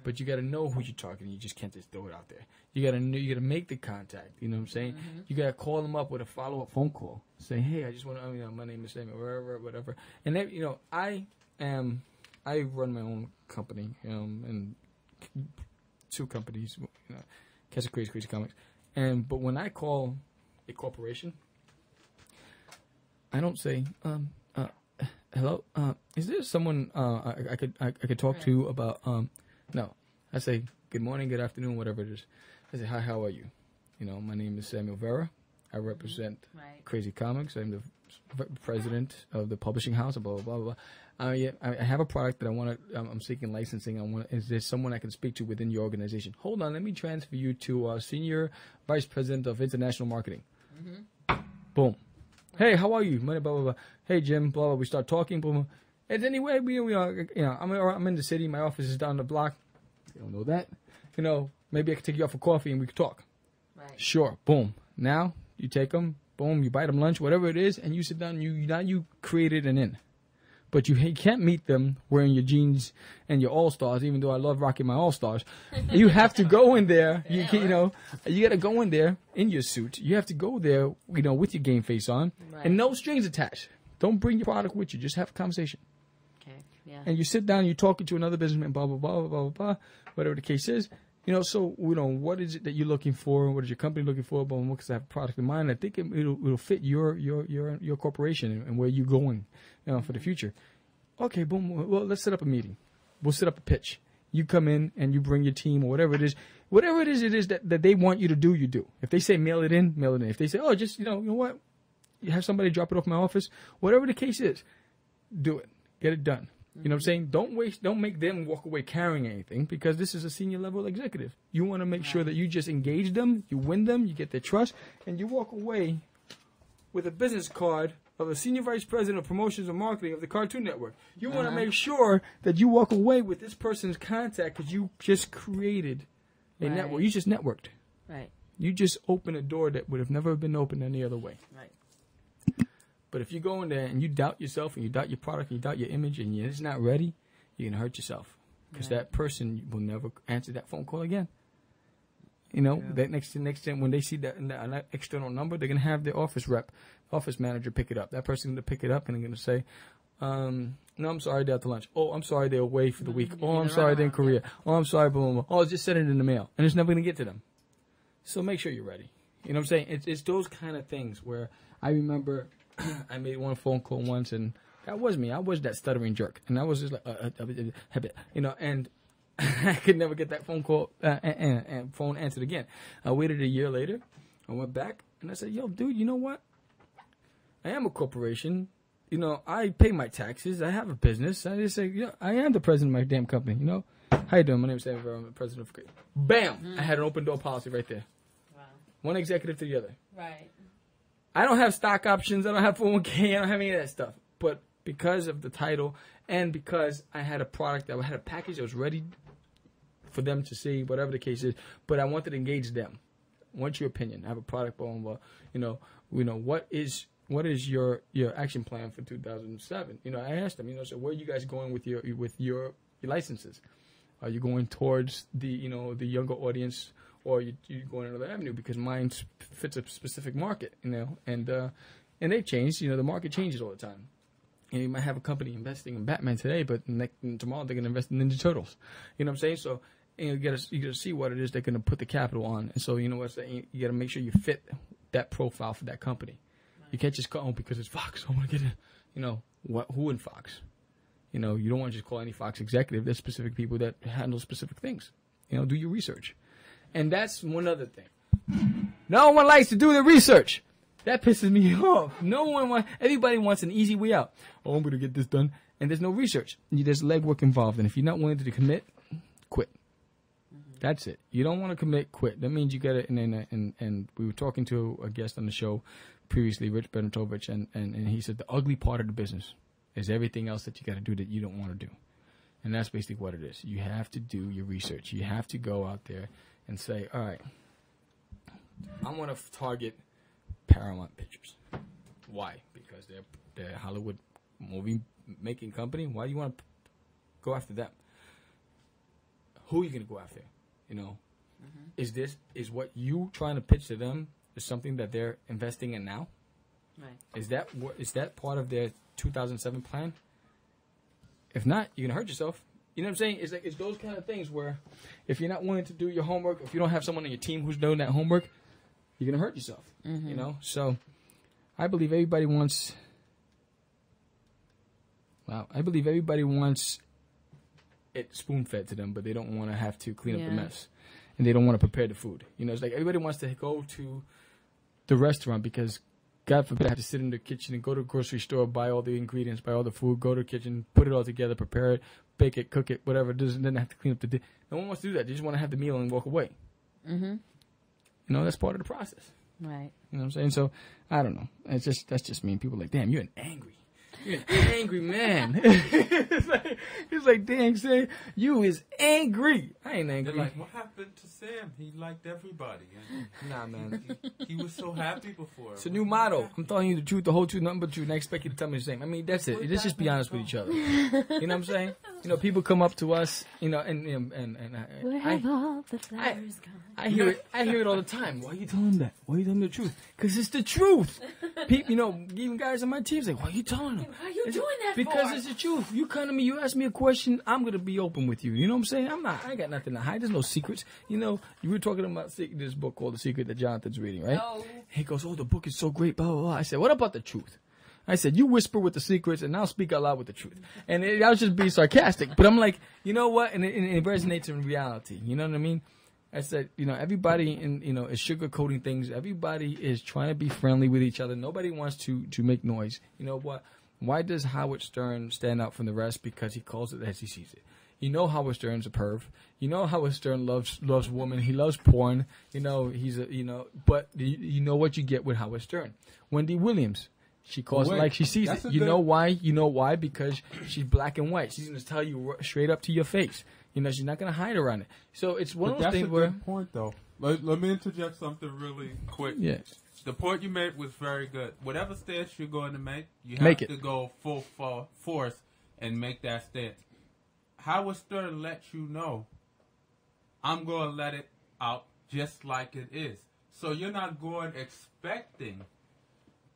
But you got to know who you're talking. You just can't just throw it out there. You got to know. You got to make the contact. You know what I'm saying? You got to call them up with a follow up phone call. Say, hey, I just want to. You know, my name is Samuel, whatever, whatever. And then, you know, I am. I run my own company, um, and two companies. You know, Casa Crazy Crazy Comics. And but when I call a corporation, I don't say, um, uh, hello, uh, is there someone uh, I, I could I, I could talk to about? Um, no, I say good morning, good afternoon, whatever it is. I say hi, how are you? You know, my name is Samuel Vera. I represent Right. Crazy Comics. I'm the v- president of the publishing house. Blah blah blah blah. Uh, yeah, I I have a product that I want to. I'm, I'm seeking licensing. I want. Is there someone I can speak to within your organization? Hold on, let me transfer you to our senior vice president of international marketing. Boom. Hey, how are you? Blah, blah, blah, blah. Hey, Jim. Blah, blah. We start talking. Boom. boom. And anyway, we, we are. You know, I'm I'm in the city. My office is down the block. You don't know that. You know, maybe I could take you out for coffee and we could talk. Right. Sure. Boom. Now you take them. Boom. You buy them lunch, whatever it is, and you sit down. You now you created an in. But you can't meet them wearing your jeans and your all stars. Even though I love rocking my all stars, you have to go in there. You can, you know you got to go in there in your suit. You have to go there, you know, with your game face on, Right. and no strings attached. Don't bring your product with you. Just have a conversation Okay. Yeah. and you sit down, you're talking to another businessman, blah blah blah blah blah blah, whatever the case is. You know, so you know what is it that you're looking for? and What is your company looking for? But I have a product in mind, I think it, it'll, it'll fit your your your your corporation and, and where you're going, you know, for the future. Okay, boom. Well, let's set up a meeting. We'll set up a pitch. You come in and you bring your team or whatever it is, whatever it is, it is that, that they want you to do, you do. If they say mail it in, mail it in. If they say, oh, just you know, you know what, you have somebody drop it off my office, whatever the case is, do it. Get it done. You know what I'm saying? Don't waste. Don't make them walk away carrying anything because this is a senior level executive. You want to make sure that you just engage them, you win them, you get their trust, and you walk away with a business card of a senior vice president of promotions and marketing of the Cartoon Network. You want to uh-huh. make sure that you walk away with this person's contact because you just created a Right. network. You just networked. Right. You just opened a door that would have never been opened any other way. Right. But if you go in there and you doubt yourself and you doubt your product and you doubt your image and you're just not ready, you're gonna hurt yourself because Right. that person will never answer that phone call again. You know, that next next time when they see that, that, external number, they're gonna have their office rep, office manager pick it up. That person's gonna pick it up and they're gonna say, um, "No, I'm sorry, they're out to lunch. Oh, I'm sorry, they're away for the week. Oh, I'm sorry, they're in Korea. Oh, I'm sorry, boom, boom, boom. Oh, just send it in the mail, and it's never gonna get to them. So make sure you're ready. You know what I'm saying? It's, it's those kind of things where I remember I made one phone call once and that was me. I was that stuttering jerk. And I was just like, uh, uh, uh, uh, you know, and I could never get that phone call uh, and, and, and phone answered again. I waited a year later. I went back and I said, yo, dude, you know what? I am a corporation. You know, I pay my taxes. I have a business. I just say, yeah, I am the president of my damn company. You know, how you doing? My name is Sam. I'm the president of. Bam! I had an open door policy right there. Wow. One executive to the other. Right. I don't have stock options. I don't have 401k. I don't have any of that stuff. But because of the title and because I had a product that I had a package that was ready for them to see, whatever the case is, but I wanted to engage them. Want your opinion. I have a product, blah, blah, blah. You know, you know, what is what is your your action plan for 2007? You know, I asked them, you know, so where are you guys going with your with your, your licenses? Are you going towards the you know the younger audience, or you you going another avenue? Because mine fits a specific market, you know, and uh, and they've changed. You know, the market changes all the time. And you might have a company investing in Batman today, but next, tomorrow they're going to invest in Ninja Turtles. You know what I'm saying? So you, you got to you got to see what it is they're going to put the capital on, and so you know what I'm saying. You got to make sure you fit that profile for that company. You can't just go because it's Fox. I want to get it. You know what? Who in Fox? You know you don't want to just call any Fox executive. There's specific people that handle specific things. You know, do your research, and that's one other thing. No one likes to do the research. That pisses me off. No one wants. Everybody wants an easy way out. Oh, I'm gonna get this done, and there's no research. You there's legwork involved, and if you're not willing to commit, quit. Mm-hmm. That's it. You don't want to commit, quit. That means you got to. And, and and and we were talking to a guest on the show previously, Rich Benatovich, and, and and he said the ugly part of the business is everything else that you got to do that you don't want to do, and that's basically what it is. You have to do your research. You have to go out there and say, all right, I want to target Paramount Pictures. Why? Because they're they're Hollywood movie making company. Why do you want to go after them? Who are you going to go after? You know, mm-hmm. is this is what you trying to pitch to them is something that they're investing in now? Right. Is that what is that part of their 2007 plan? If not, you're gonna hurt yourself. You know what I'm saying? It's like it's those kind of things where if you're not willing to do your homework, if you don't have someone on your team who's doing that homework, you're gonna hurt yourself. You mm-hmm. know. So, I believe everybody wants. Wow, I believe everybody wants it spoon fed to them, but they don't want to have to clean up the mess, and they don't want to prepare the food. You know, it's like everybody wants to go to the restaurant because God forbid I have to sit in the kitchen and go to the grocery store, buy all the ingredients, buy all the food, go to the kitchen, put it all together, prepare it, bake it, cook it, whatever and then have to clean up the dish. No one wants to do that. They just want to have the meal and walk away. Mm-hmm. You know, that's part of the process. Right. You know what I'm saying? So I don't know. It's just that's just me. People are like, damn, you're an angry. You're an angry man. it's, like, it's like, damn, say you is angry. I ain't They're angry. like, what happened to Sam? He liked everybody. And nah, man. he, he was so happy before. It's a new motto. I'm telling you the truth, the whole truth, nothing but truth, and I expect you to tell me the same. I mean, that's it. Let's just be honest with each other. You know what I'm saying? You know, people come up to us, you know, and and and, and Where I, have all the flowers gone? I hear it. I hear it all the time. Why are you telling them that? Why are you telling them the truth? Because it's the truth. People, you know, even guys on my team's like, why are you telling them? Why are you It's- doing that Because for? it's the truth. You come to me, you ask me a question, I'm gonna be open with you. You know what I'm saying? I'm not. I got nothing to hide. There's no secrets. You know, you were talking about this book called The Secret that Jonathan's reading, right? Oh. He goes, "Oh, the book is so great." Blah blah blah. I said, "What about the truth?" I said, "You whisper with the secrets, and I'll speak out loud with the truth." And it, I was just being sarcastic, but I'm like, you know what? And it, and it resonates in reality. You know what I mean? I said, you know, everybody in you know is sugarcoating things. Everybody is trying to be friendly with each other. Nobody wants to to make noise. You know what? Why does Howard Stern stand out from the rest? Because he calls it as he sees it. You know Howard Stern's a perv. You know Howard Stern loves loves women. He loves porn. You know he's a you know. But you, you know what you get with Howard Stern. Wendy Williams. She calls it like she sees it. You know why? You know why? Because she's black and white. She's gonna tell you straight up to your face. You know she's not gonna hide around it. So it's one But of those that's a things where good point, though. Let, let me interject something really quick. yeah. The point you made was very good. Whatever stance you're going to make, you have Make it. to go full for, force and make that stance. Howard Stern lets you know, I'm going to let it out just like it is. So you're not going expecting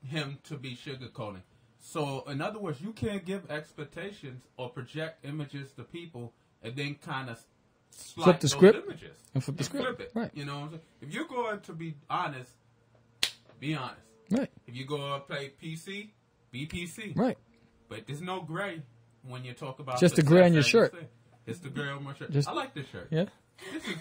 him to be sugarcoating. So, in other words, you can't give expectations or project images to people and then kind of Flip the script images and flip the script. flip it. Right. You know what I'm saying? If you're going to be honest, be honest. Right. If you go and play PC, be PC. Right. But there's no gray when you talk about Just the gray on your shirt. It's the gray on my shirt. Just- I like this shirt. Yeah. This is,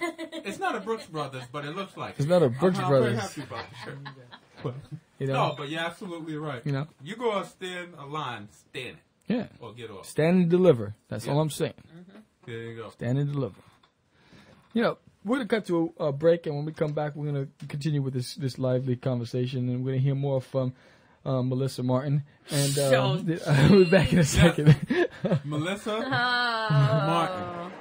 it's not a Brooks Brothers, but it looks like It's it. not a I'm- Brooks I'm, Brothers. very happy about the shirt. But, You know. no, but you're absolutely right. You know. You go and stand a line, stand it Yeah. or get off. Stand and deliver. That's all I'm saying. Mm-hmm. There you go. Stand and deliver. You know, we're gonna cut to a, a break, and when we come back, we're gonna continue with this this lively conversation, and we're gonna hear more from um, Melissa Martin. And uh, we'll be back in a second. Melissa Martin.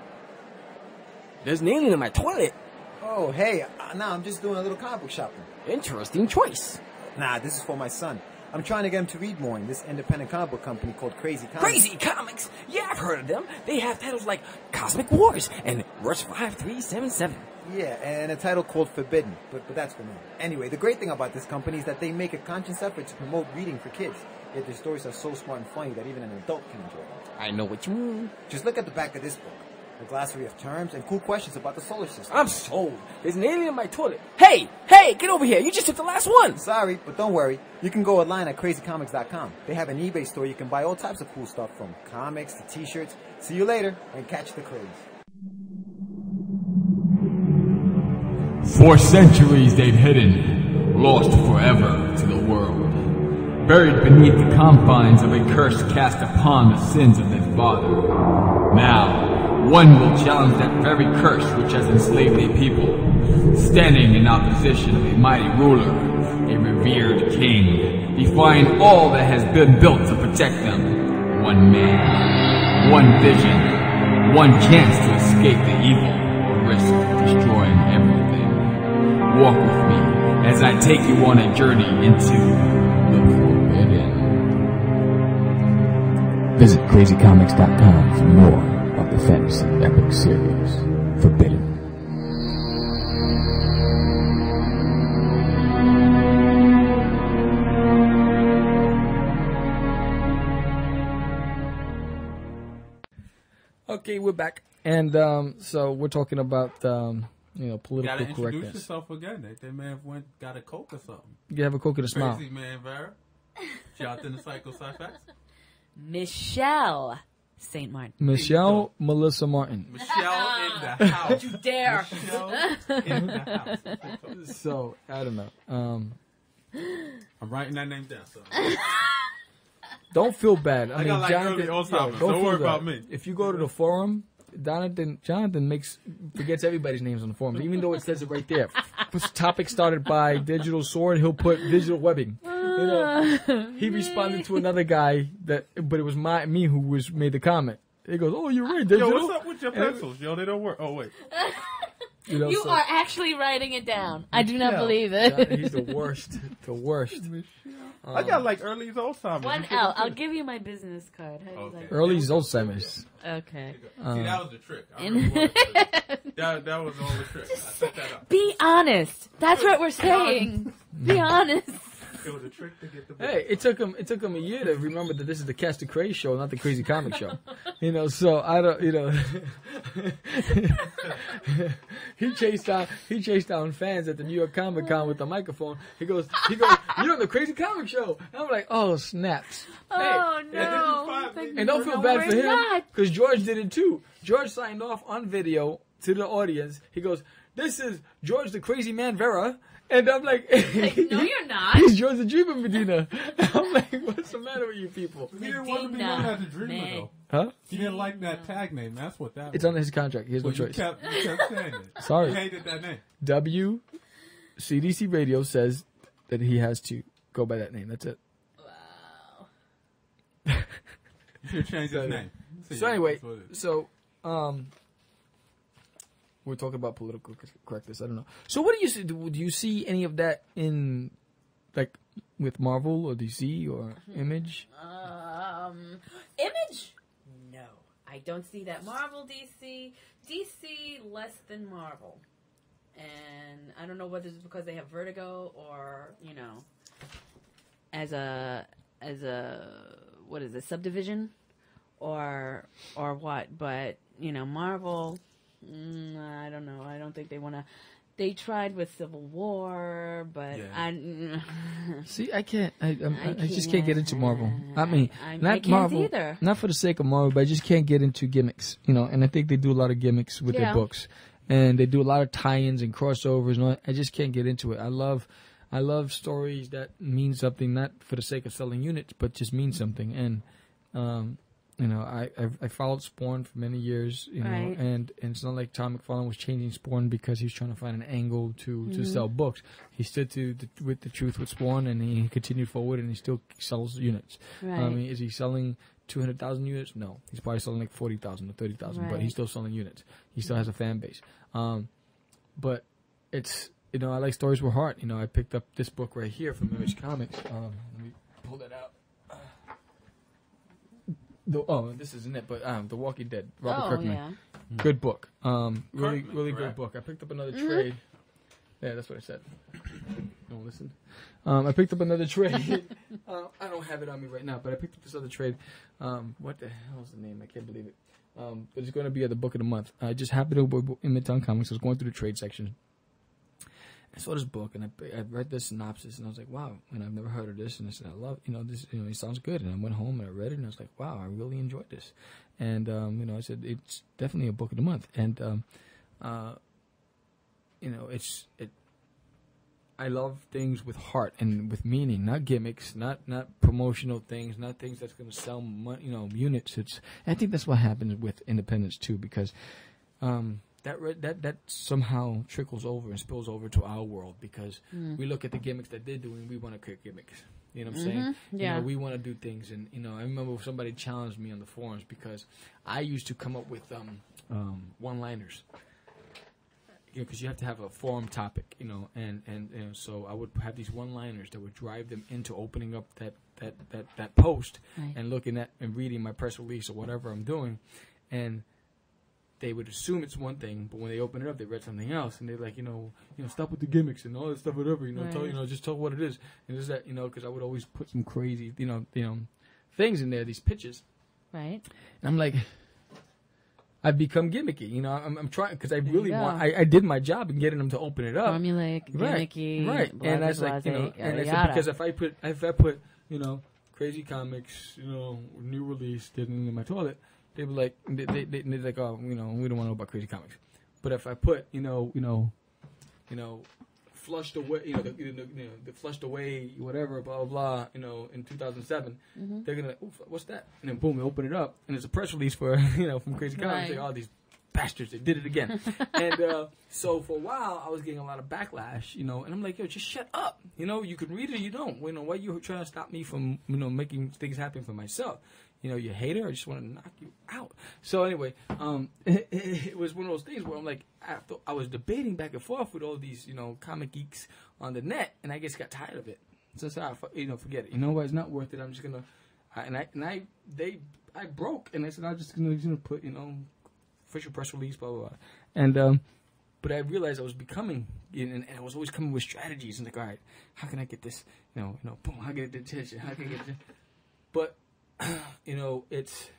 There's an alien in my toilet. Oh, hey, uh, nah, I'm just doing a little comic book shopping. Interesting choice. Nah, this is for my son. I'm trying to get him to read more in this independent comic book company called Crazy Comics. Crazy Comics? Yeah, I've heard of them. They have titles like Cosmic Wars and Rush 5377. Yeah, and a title called Forbidden, but, but that's for me. Anyway, the great thing about this company is that they make a conscious effort to promote reading for kids. Yet their stories are so smart and funny that even an adult can enjoy them. I know what you mean. Just look at the back of this book. A glossary of terms and cool questions about the solar system. I'm sold. There's an alien in my toilet. Hey, hey, get over here. You just took the last one. Sorry, but don't worry. You can go online at crazycomics.com. They have an eBay store you can buy all types of cool stuff from comics to t-shirts. See you later and catch the craze. For centuries they've hidden, lost forever to the world. Buried beneath the confines of a curse cast upon the sins of their father. Now, one will challenge that very curse which has enslaved a people, standing in opposition of a mighty ruler, a revered king, defying all that has been built to protect them. One man, one vision, one chance to escape the evil or risk destroying everything. Walk with me as I take you on a journey into the forbidden. Visit crazycomics.com for more fantasy epic series, Forbidden. Okay, we're back, and um, so we're talking about um, you know You political gotta introduce yourself again. They, they may have went got a coke or something. You have a coke and a smile. Crazy man, Vera. Jonathan the Psycho Syphax. Michelle St. Martin. Michelle Melissa Martin. Michelle in the house. You dare. Michelle in the house. So I don't know. Um, I'm writing that name down. So. don't feel bad. I, I mean, got, like, Jonathan, early Alzheimer's. yeah, Don't feel worry bad. about me. If you go to the forum, Jonathan Jonathan makes forgets everybody's names on the forum, even though it says it right there. Topic started by Digital Sword. He'll put digital webbing. You know, ah, he responded to another guy that, but it was my me who was made the comment. He goes, "Oh, you're right, digital." Yo, what's up with your And it- pencils? Yo, they don't work. Oh wait. You, know, You so- are actually writing it down. I do not Yeah. believe Jonathan, it. He's the worst. The worst. Um, I got like early Alzheimer's. One You should- L. I'll give you my business card. How do you Okay. like Early Alzheimer's. Okay. Um, See, that was the trick. I really that, that was all the trick. I set that up. Be honest. That's what we're saying. Be honest. It was a trick to get the. Hey, it took him. It took him a year to remember that this is the Catch Da Craze show, not the Crazy Comic show. You know, so I don't. You know, he chased down. He chased down fans at the New York Comic Con with the microphone. He goes. He goes. You're on the Crazy Comic show. And I'm like, oh snaps. Oh Hey, no. And don't feel No, bad for him because George did it too. George signed off on video to the audience. He goes, "This is George the Crazy Man Vera," and I'm like, No, you're not. He's George the Dreamer Medina. I'm like, what's the matter with you people? He didn't want to be known as a dreamer Man. though. Huh? He didn't like that tag name. That's what that. It's was. on his contract. He has no But you choice. kept, you kept saying it. Sorry. You hated that name. W CDC Radio says that he has to go by that name. That's it. You should change his name. So anyway, so um, we're talking about political correctness. I don't know. So what do you see? Do, do you see any of that in like with Marvel or DC or Image? Um, Image? No, I don't see that. Marvel, DC, DC less than Marvel, and I don't know whether it's because they have Vertigo or you know, as a as a what is it subdivision, or or what? But you know, Marvel. Mm, I don't know. I don't think they want to. They tried with Civil War, but Yeah. I. See, I can't. I, I'm- I, I I just can't get into Marvel. I can't. mean, I- I not can't Marvel, either. not for the sake of Marvel, but I just can't get into gimmicks. You know, and I think they do a lot of gimmicks with Yeah. their books, and they do a lot of tie-ins and crossovers. And all, I just can't get into it. I love, I love stories that mean something, not for the sake of selling units, but just mean something. And, um, you know, I I've, I followed Spawn for many years. You know, Right. and and it's not like Todd McFarlane was changing Spawn because he was trying to find an angle to to Mhm. sell books. He stood to the, with the truth with Spawn, and he continued forward, and he still sells units. I mean, is he selling two hundred thousand units? No, he's probably selling like forty thousand or thirty thousand, but he's still selling units. He still has a fan base. Um, but it's you know I like stories with heart. You know, I picked up this book right here from Image Comics. Um, let me The, oh, this isn't it, but um, The Walking Dead, Robert oh Kirkman. yeah. Good book. Um, really, Kirkman, really correct? good book. I picked up another Mm-hmm. trade. Yeah, that's what I said. Don't listen. Um, I picked up another trade. uh, I don't have it on me right now, but I picked up this other trade. Um, what the hell is the name? I can't believe it. Um, but it's going to be at the book of the month. I just happened to be in Midtown Comics. I was going through the trade section. I saw this book and I, I read the synopsis and I was like, wow. And I've never heard of this. And I said, I love, you know, this, you know, it sounds good. And I went home and I read it and I was like, wow, I really enjoyed this. And, um, you know, I said, it's definitely a book of the month. And, um, uh, you know, it's, it, I love things with heart and with meaning, not gimmicks, not not promotional things, not things that's going to sell money, you know, units. It's I think that's what happens with independence too, because um, that re- that that somehow trickles over and spills over to our world because we look at the gimmicks that they're doing, we want to create gimmicks. You know what I'm saying? yeah. You know, we want to do things, and you know, I remember somebody challenged me on the forums because I used to come up with um, um, one-liners you know, because you have to have a forum topic, you know, and and you know, so I would have these one-liners that would drive them into opening up that that that that post Right. and looking at and reading my press release or whatever I'm doing, and they would assume it's one thing, but when they open it up, they read something else, and they're like, you know, you know, stop with the gimmicks and all that stuff, whatever, you know, tell you know, just tell what it is, and is that you know, because I would always put some crazy, you know, you know, things in there, these pitches, Right. and I'm like, I've become gimmicky. You know, I'm, I'm trying because I really want. I, I did my job in getting them to open it up. Formulaic, right, gimmicky, right. And that's like you know, and I said because if I put if I put you know crazy comics, you know, new release, didn't in my toilet, they'd be like they they they they're like oh you know we don't want to know about crazy comics. But if I put you know you know you know flushed away you know the, you know, the flushed away whatever blah blah blah you know in 2007 Mm-hmm. they're gonna like what's that and then boom they open it up and it's a press release for you know from crazy comics Right. like oh these bastards they did it again and uh, so for a while I was getting a lot of backlash you know and I'm like yo just shut up you know you can read it or you don't you know why you trying to stop me from you know making things happen for myself you know, you hate her. I just want to knock you out. So anyway, um, it, it was one of those things where I'm like, after I was debating back and forth with all these, you know, comic geeks on the net, and I just got tired of it. So I "Ah, you know, forget it. You know what? It's not worth it. I'm just gonna, I, and I and I they I broke, and I said I'm just gonna, put, you know, official press release, blah blah blah, and um. But I realized I was becoming, and, and I was always coming with strategies, and like, all right, how can I get this, you know, you know, boom, how can I get attention, how can I get this? But you know, it's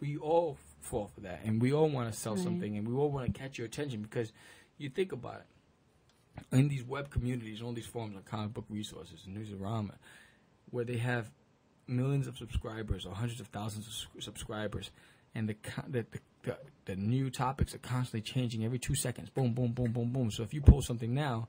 we all fall for that, and we all want to sell something, and we all want to catch your attention because you think about it in these web communities, all these forums like comic book resources and Newsarama, where they have millions of subscribers or hundreds of thousands of subscribers, and the, the, the, the the new topics are constantly changing every two seconds. Boom, boom, boom, boom, boom. So if you post something now,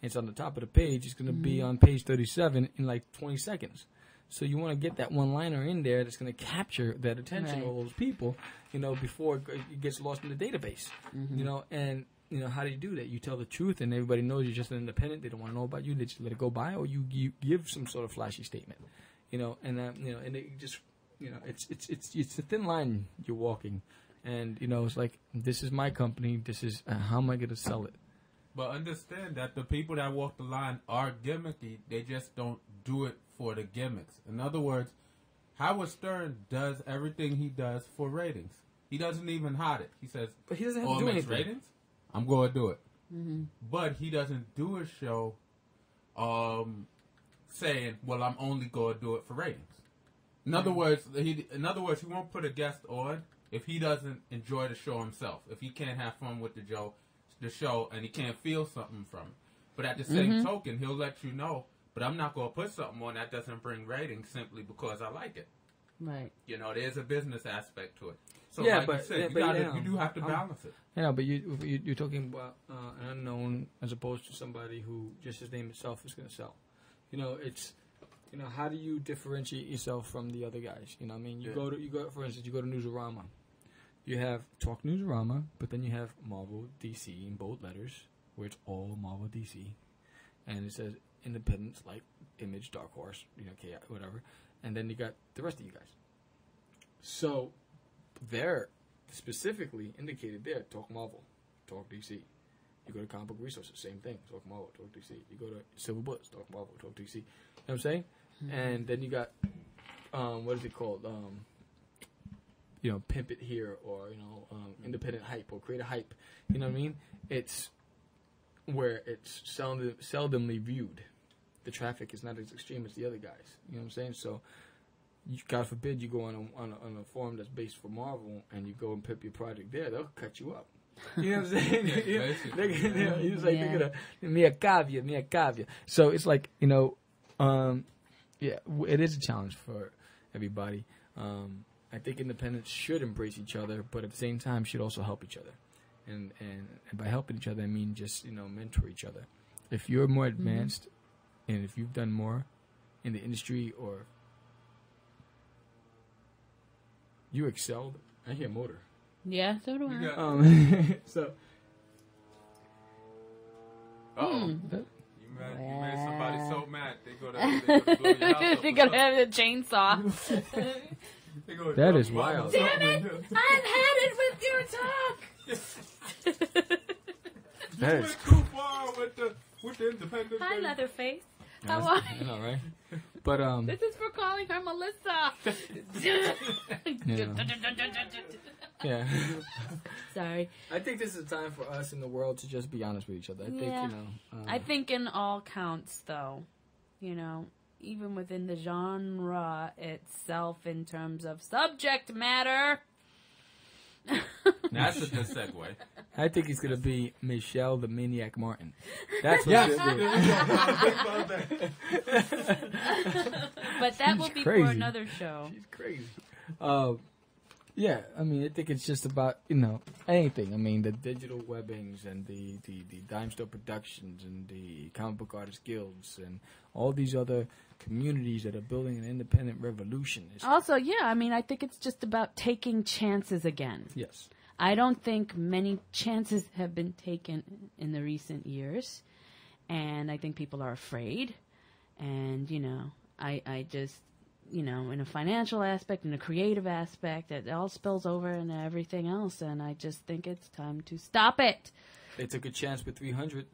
it's on the top of the page. It's going to be mm-hmm. on page thirty-seven in like twenty seconds. So you want to get that one-liner in there that's going to capture that attention of all those people, you know, before it gets lost in the database. You know, and you know how do you do that? You tell the truth, and everybody knows you're just an independent. They don't want to know about you. They just let it go by, or you, you give some sort of flashy statement. You know, and uh, you know, and it just you know, it's it's it's it's a thin line you're walking, and you know, it's like this is my company. This is uh, how am I going to sell it? But understand that the people that walk the line are gimmicky. They just don't do it for the gimmicks. In other words, Howard Stern does everything he does for ratings. He doesn't even hide it. He says, But he doesn't have "Oh, to do anything. ratings. I'm going to do it." But he doesn't do a show, um, saying, "Well, I'm only going to do it for ratings." In other words, he in other words, he won't put a guest on if he doesn't enjoy the show himself. If he can't have fun with the show, the show, and he can't feel something from it. But at the same token, he'll let you know. But I'm not going to put something on that doesn't bring ratings simply because I like it. Right. You know, there's a business aspect to it. So Yeah, like but- you said, yeah, you, but gotta, yeah, you do have to I'm- balance it. Yeah, but you, you you're talking about uh, an unknown as opposed to somebody who just his name itself is going to sell. You know, it's you know how do you differentiate yourself from the other guys? You know, what I mean, you Yeah. go to you go for instance, you go to Newsarama, you have Talk Newsarama, but then you have Marvel DC in bold letters, where it's all Marvel DC, and it says independents like Image, Dark Horse, you know, KI, whatever, and then you got the rest of you guys. So, they're specifically indicated there. Talk Marvel, Talk DC. You go to Comic Book Resources, same thing. Talk Marvel, Talk DC. You go to Silver Bullets, Talk Marvel, Talk DC. You know what I'm saying? And then you got, um, what is it called? Um, you know pimp it here or you know um, independent hype or create a hype. You know what I mean? It's where it's seldom seldomly viewed. The traffic is not as extreme as the other guys. You know what I'm saying? So. You, God forbid you go on a, on, a, on a forum that's based for Marvel and you go and pimp your project there, they'll cut you up. You know what I'm saying? You know, basically. they- you know, He's like, Yeah. they're gonna mia cavia, mia cavia. So it's like, you know, um, yeah, it is a challenge for everybody. Um, I think independents should embrace each other, but at the same time, should also help each other. And, and and by helping each other, I mean just you know mentor each other. If you're more advanced, and if you've done more in the industry or you excelled, I hear motor. Yeah, so do I. You Um, so Uh-oh. Hmm. You made, you made somebody so mad they go to, they go to blow your house up They're or gonna have the chainsaw. something. They go to That drop is bomb wild. Damn it! I've had it with your talk. that You went too far with the with the independent. Hi. Leatherface. How are I know, right? But um, This is for calling her Melissa. yeah. Sorry. I think this is a time for us in the world to just be honest with each other. I think Yeah. you know. Um, I think in all counts, though, you know, even within the genre itself, in terms of subject matter. That's a good segue. I think he's gonna be Michelle the Maniac Martin. That's what Yes. it's gonna But that She's will be crazy. for another show. be. She's crazy. Uh, yeah, I mean, I think it's just about you know anything. I mean, the digital webbings and the the the dime store productions and the comic book artist guilds and all these other communities that are building an independent revolution. Also, yeah, I mean, I think it's just about taking chances again. yes. I don't think many chances have been taken in the recent years, and I think people are afraid. And you know, I I just you know, in a financial aspect, in a creative aspect, it all spills over into everything else. And I just think it's time to stop it. They took a chance with 300.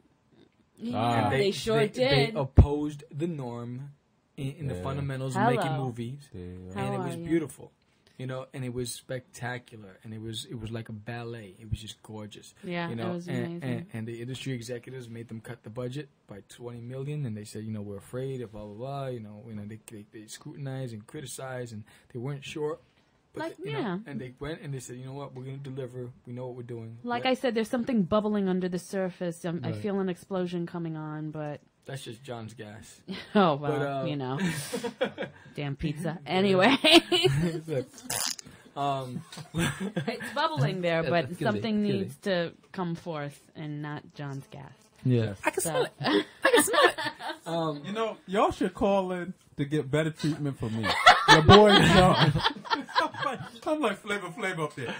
Yeah, Ah. they, sure they, did. They opposed the norm in, in the Yeah. fundamentals of making movies, How and it are was you? beautiful. You know, and it was spectacular, and it was it was like a ballet. It was just gorgeous. Yeah, you it know, was and, amazing. And, and the industry executives made them cut the budget by twenty million, and they said, you know, we're afraid of blah blah blah. You know, you know, they they, they scrutinized and criticized, and they weren't sure. But Like, they- you know, and they went and they said, you know what, we're going to deliver. We know what we're doing. like Let- I said, there's something bubbling under the surface. Um, I Right. feel an explosion coming on, but that's just John's gas. oh well, But, uh, you know, damn pizza. Anyway, um, it's bubbling there, but feel something feel it. needs to come forth, and not John's gas. yeah. I can So, smell it. I can smell it. Um, You know, y'all should call in to get better treatment for me. Your boy John. I'm like, I'm like Flavor Flav up there.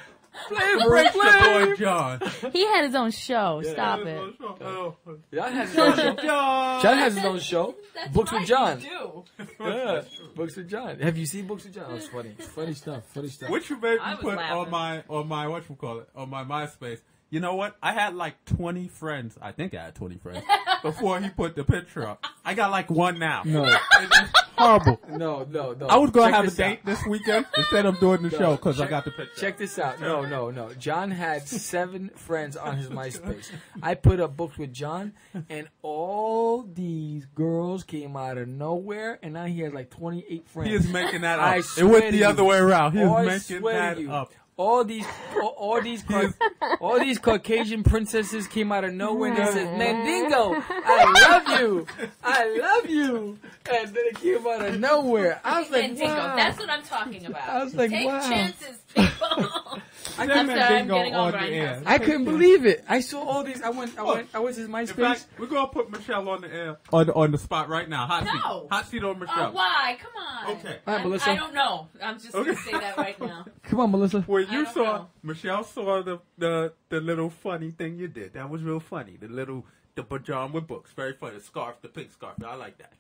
Flavor Embrace your boy John. he had his own show. Stop it. Oh, John has his own show. John. John has his own show. Books with John. do. Yeah, Books with John. Have you seen Books with John? Oh, it's funny. It's funny stuff. Funny stuff. Which you made me I was put laughing. on my on my what you call it on my MySpace? You know what? I had like 20 friends. I think I had 20 friends before he put the picture up. I got like one now. No, It's horrible. no, no, no. I was gonna have a this out. date this weekend instead of doing the No, show because I got the picture. Check this out. No, no, no. John had seven friends on his MySpace. I put up books with John, and all these girls came out of nowhere, and now he has like 28 friends. He is making that up. I it went the you. other way around. He I is making swear that to you. up. All these, all, all these, Ca- all these Caucasian princesses came out of nowhere and they said, "Mandingo, I love you, I love you," and then it came out of nowhere. I was like, Mandingo, wow. That's what I'm talking about. I was like, Take wow. chances, people. I I'm getting on all the air. I couldn't believe it. I saw all these. I went. I went. I went to his In MySpace. fact, we're gonna put Michelle on the air on the, on the spot right now. Hot No. seat, hot seat on Oh, Michelle. why? Come on. Okay. All right, Melissa. I don't know. I'm just Okay. gonna say that right now. Come on, Melissa. When I you don't saw know. Michelle saw the, the the little funny thing you did, that was real funny. The little the pajama with books, very funny. The scarf, the pink scarf, I like that.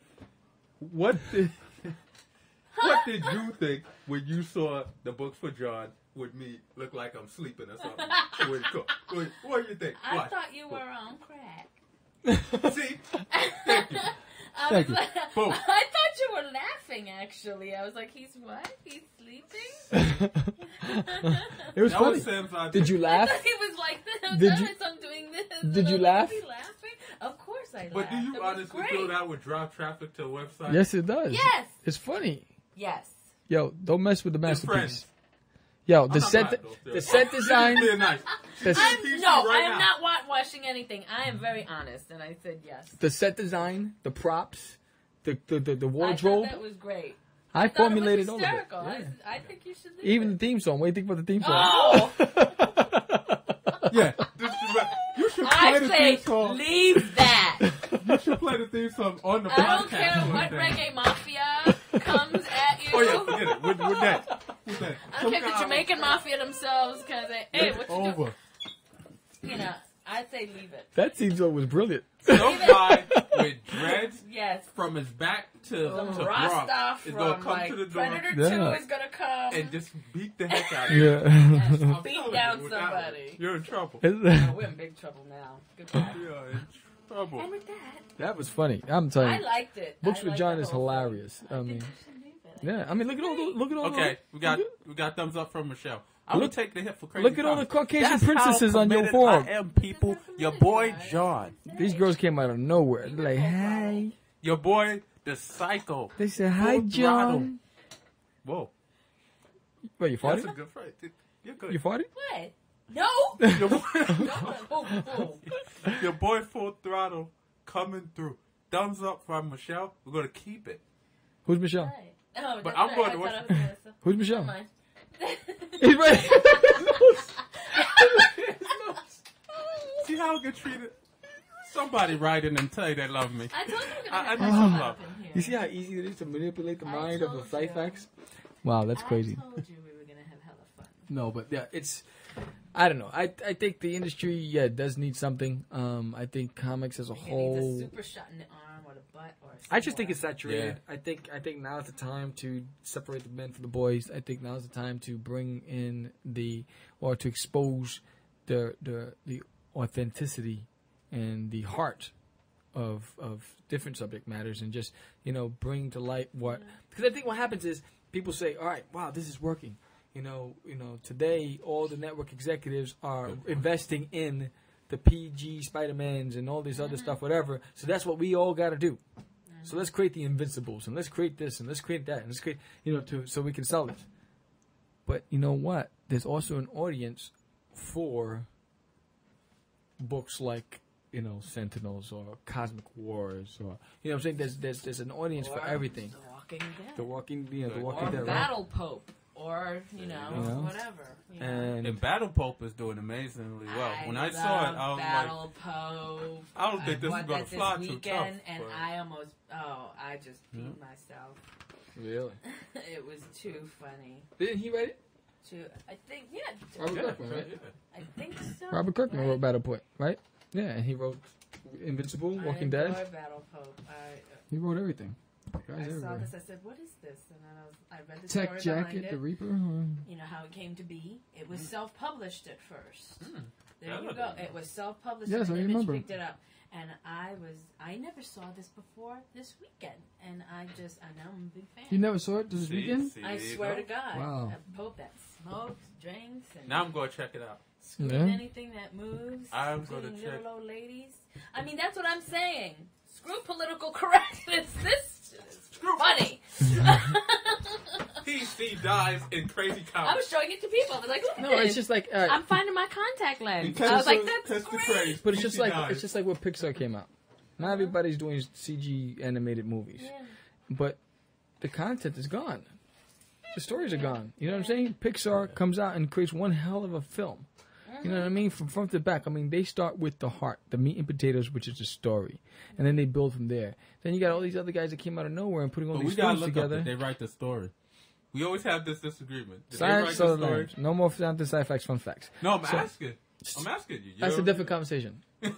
What did what did you think when you saw the books for John with me look like I'm sleeping or something? When you co- what, what do you think? I Watch. thought you were on crack. See, thank you. I Thank you. like- I thought you were laughing. laughing. Actually, I was like, "He's what? He's sleeping." It was That funny. was Sam's idea. Did you laugh? he was like this. Did you- I'm doing this. Did you laugh? Like, laughing? Of course I laughed. But do you was honestly feel that would drive traffic to a website? Yes, it does. Yes. It's funny. Yes. Yo, don't mess with the Friends. masterpiece. Yo, the set, not the set design. Nice. the, I'm, no, right I am now. not whitewashing anything. I am very honest, and I said yes. the set design, the props, the the, the, the I wardrobe. thought that was great. I, thought formulated it all of it. hysterical. Yeah. I, I think you should leave Even it. the theme song. What do you think about the theme song? Oh, Yeah. This is right. You should play I the say theme song. leave that. You should play the theme song on the podcast. I don't care what reggae mafia comes at you. Oh yeah, forget it. With, with that. With that. I don't care if the Jamaican mafia themselves, because hey, what you over. do? You know, I say leave it. that theme song was brilliant. Some guy with dreads Yes. from his back to, Some to Rasta Bronx is gonna come like to the door Predator Yeah. 2 is gonna come. and just beat the heck out of you. Yeah. I'm Beat down you, with that one, somebody. You're in trouble. Oh, we're in big trouble now. Goodbye. You're in trouble. and with that, that was funny. I'm telling you. I liked it. Books I with John is whole thing. hilarious. I I mean, think you should leave it. yeah. I mean, look at all the look at all. The Okay, we got we got thumbs up from Michelle. I will Look- take the hit for crazy. look at all the. Caucasian That's princesses how on your committed forum. I am people. Your boy John. These girls came out of nowhere. They're like, hi. Your boy the psycho. They said, hi, Full throttle. John. Whoa, Wait, you that's a good fight. You're good. You farted? What? No. Your boy, your boy full throttle coming through. Thumbs up from Michelle. We're gonna keep it. Who's Michelle? Right. Oh, But I'm right. going I to thought watch- I was gonna say- Who's Michelle? He's ready. See how I get treated? Somebody write in and tell you they love me. I told you I- I gonna have need some love. You see how easy it is to manipulate the mind of a told you. Wow, that's crazy. I told you we were gonna have hella fun. No, but yeah, it's. I don't know. I I think the industry yeah does need something. Um, I think comics as a It needs a whole. super shot in the arm or the butt or. I just think it's somewhere. saturated. I think I think now's the time to separate the men from the boys. I think now is the time to bring in the or to expose the the the authenticity and the heart of of different subject matters and just you know bring to light what because I think what happens is people say, all right, wow, this is working. You know, you know, today all the network executives are investing in the PG Spider-Mans and all this other mm-hmm. stuff, whatever. So that's what we all got to do. Mm-hmm. So let's create the Invincibles and let's create this and let's create that and let's create, you know, to so we can sell this. But you know what? There's also an audience for books like you know Sentinels or Cosmic Wars or you know what I'm saying. There's there's there's an audience for everything. The Walking Dead. The Walking, you know, the or Walking Dead, right? Battle Pope. Or, you know, You know? whatever. You know. And And Battle Pope is doing amazingly well. when I saw it, I was like, Battle Pope. I don't think this is gonna that this fly too weekend, tough, And but- I almost, oh, I just peed hmm? myself. really, it was too funny. didn't he write it? Too, I think, yeah, Robert yeah, Kirkman, right? I think so. Robert Kirkman right? wrote Battle Pope, right? Yeah, and he wrote Invincible, Walking enjoy Dead. Battle Pope. I, uh, He wrote everything. Guys I saw this. I said, "What is this?" And then I was, I read the Tech story Jacket, behind the. Reaper. huh? You know how it came to be. It was mm. self-published at first. Hmm, there Yeah, you go. It was self-published. Yes, I Image remember. Picked it up, and I was, I never saw this before this weekend, and I just, I know I'm a big fan. You never saw it this See, weekend? see, I swear go. to God, Wow. a Pope that smokes, drinks, and Now I'm gonna check it out. screwing Yeah. anything that moves, I'm gonna check. little old ladies. I mean, that's what I'm saying. Screw political correctness. This is funny. PC dies in crazy I comments. was showing it to people. I was like, look at No, this. it's just like, uh, I'm finding my contact lens. I was like, that's because great. craze. but it's just like dies. it's just like when Pixar came out. Not everybody's doing CG animated movies, Yeah. but the content is gone. The stories are gone. You know what I'm saying? Pixar comes out and creates one hell of a film. You know what I mean? From front to back. I mean, they start with the heart, the meat and potatoes, which is the story, and then they build from there. Then you got all these other guys that came out of nowhere and putting all But we these gotta look together. up they write the story. We always have this disagreement. Did they Science write so the story? No more Science sci facts, fun facts. No, I'm So- asking. I'm asking you. That's a You're- different conversation.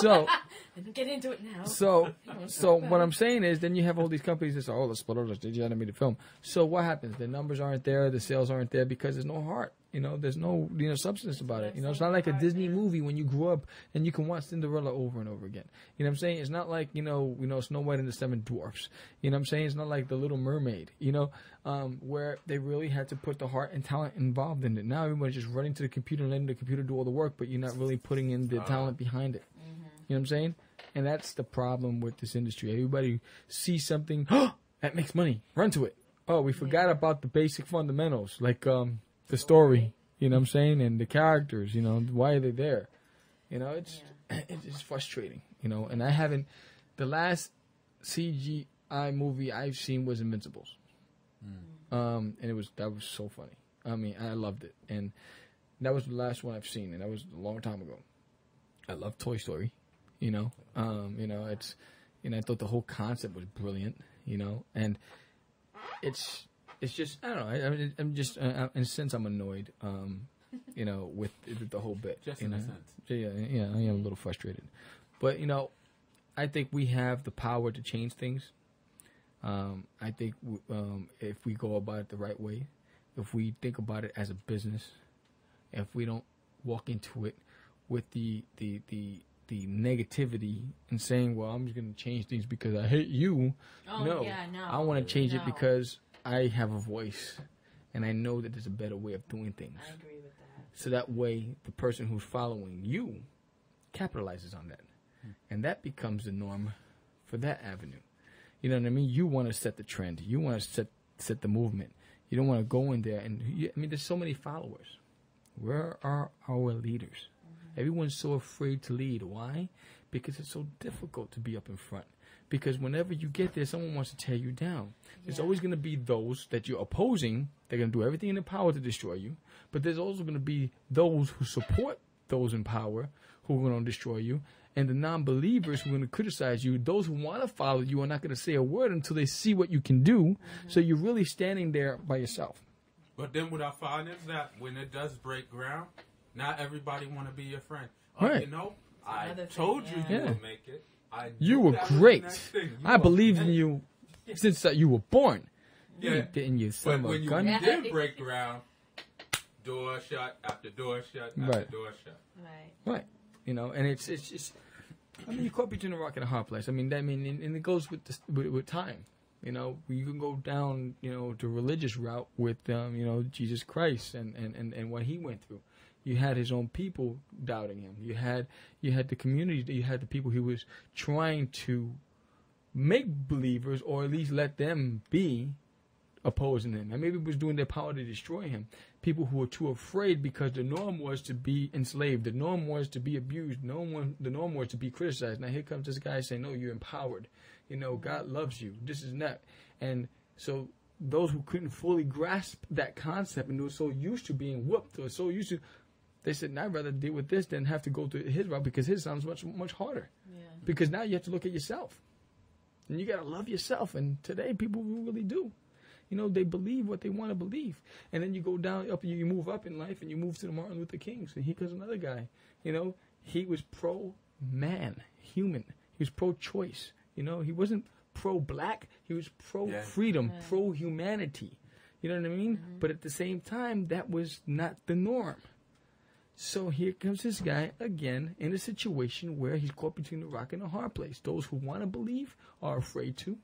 so, get into it now. so, so what I'm saying is, then you have all these companies that say, "Oh, let's put out a digital animated film." So what happens? The numbers aren't there, the sales aren't there because there's no heart. You know, there's no you know substance about it. You know, it's not like a Disney movie when you grew up and you can watch Cinderella over and over again. You know what I'm saying? It's not like you know you know Snow White and the Seven Dwarfs. You know what I'm saying? It's not like the Little Mermaid. You know, um, where they really had to put the heart and talent involved in it. Now everybody's just running to the computer and letting the computer do all the work, but you're not really putting in the talent behind it. You know what I'm saying? And that's the problem with this industry. Everybody sees something that makes money, run to it. Oh, we forgot about the basic fundamentals, like um, the story. You know what I'm saying, and the characters. You know, why are they there? You know, it's it's just frustrating. You know, and I haven't. The last CGI movie I've seen was Invincibles, um, and it was that was so funny. I mean, I loved it, and that was the last one I've seen, and that was a long time ago. I love Toy Story, you know. Um, you know, it's, you know, I thought the whole concept was brilliant, you know, and it's, it's just, I don't know. I, I mean, I'm just, uh, in a sense, I'm annoyed, um, you know, with, with the whole bit. Just you in a sense. Yeah, yeah, I am a little frustrated, but you know, I think we have the power to change things. Um, I think w- um, if we go about it the right way, if we think about it as a business, if we don't walk into it with the the the the negativity and saying, "Well, I'm just going to change things because I hate you." Oh, no, yeah, no. I want to change it because I have a voice, and I know that there's a better way of doing things. I agree with that. So that way, the person who's following you capitalizes on that, hmm. and that becomes the norm for that avenue. You know what I mean? You want to set the trend. You want to set set the movement. You don't want to go in there and you, I mean, there's so many followers. Where are our leaders? Mm-hmm. Everyone's so afraid to lead. Why? Because it's so difficult to be up in front. Because whenever you get there, someone wants to tear you down. There's always going to be those that you're opposing. They're going to do everything in their power to destroy you. But there's also going to be those who support those in power who are going to destroy you. And the non believers who are going to criticize you. Those who want to follow you are not going to say a word until they see what you can do. Mm-hmm. So you're really standing there by yourself. But then what I find is that when it does break ground, not everybody want to be your friend. Oh, Right. you know, I another thing, told you yeah. you Yeah. would make it. I You were that was the great. next thing. You I believed in you since uh, you were born. Yeah. Didn't you, son But when a you gun? did break ground, door shut after door shut after Right. door shut. Right. Right. You know, and it's it's just. I mean, you caught between a rock and a hard place. I mean, I mean, and, and it goes with, this, with with time. You know, you can go down, you know, the religious route with, um, you know, Jesus Christ and, and, and, and what he went through. You had his own people doubting him. You had you had the community. You had the people he was trying to make believers, or at least let them be opposing him. And maybe it was doing their power to destroy him. People who were too afraid because the norm was to be enslaved. The norm was to be abused. No one, the norm was to be criticized. Now here comes this guy saying, "No, you're empowered. You know, God loves you. This is not." And so those who couldn't fully grasp that concept and were so used to being whooped or so used to, they said, "I'd rather deal with this than have to go through his route because his sounds much much harder." Yeah. Because now you have to look at yourself. And you got to love yourself. And today, people really do. You know, they believe what they want to believe. And then you go down, up, you move up in life, and you move to the Martin Luther Kings. And here comes another guy. You know, he was pro man, human. He was pro choice. You know, he wasn't pro black, he was pro Yeah. freedom, pro humanity. You know what I mean? Mm-hmm. But at the same time, that was not the norm. So here comes this guy again in a situation where he's caught between the rock and the hard place. Those who want to believe are afraid to.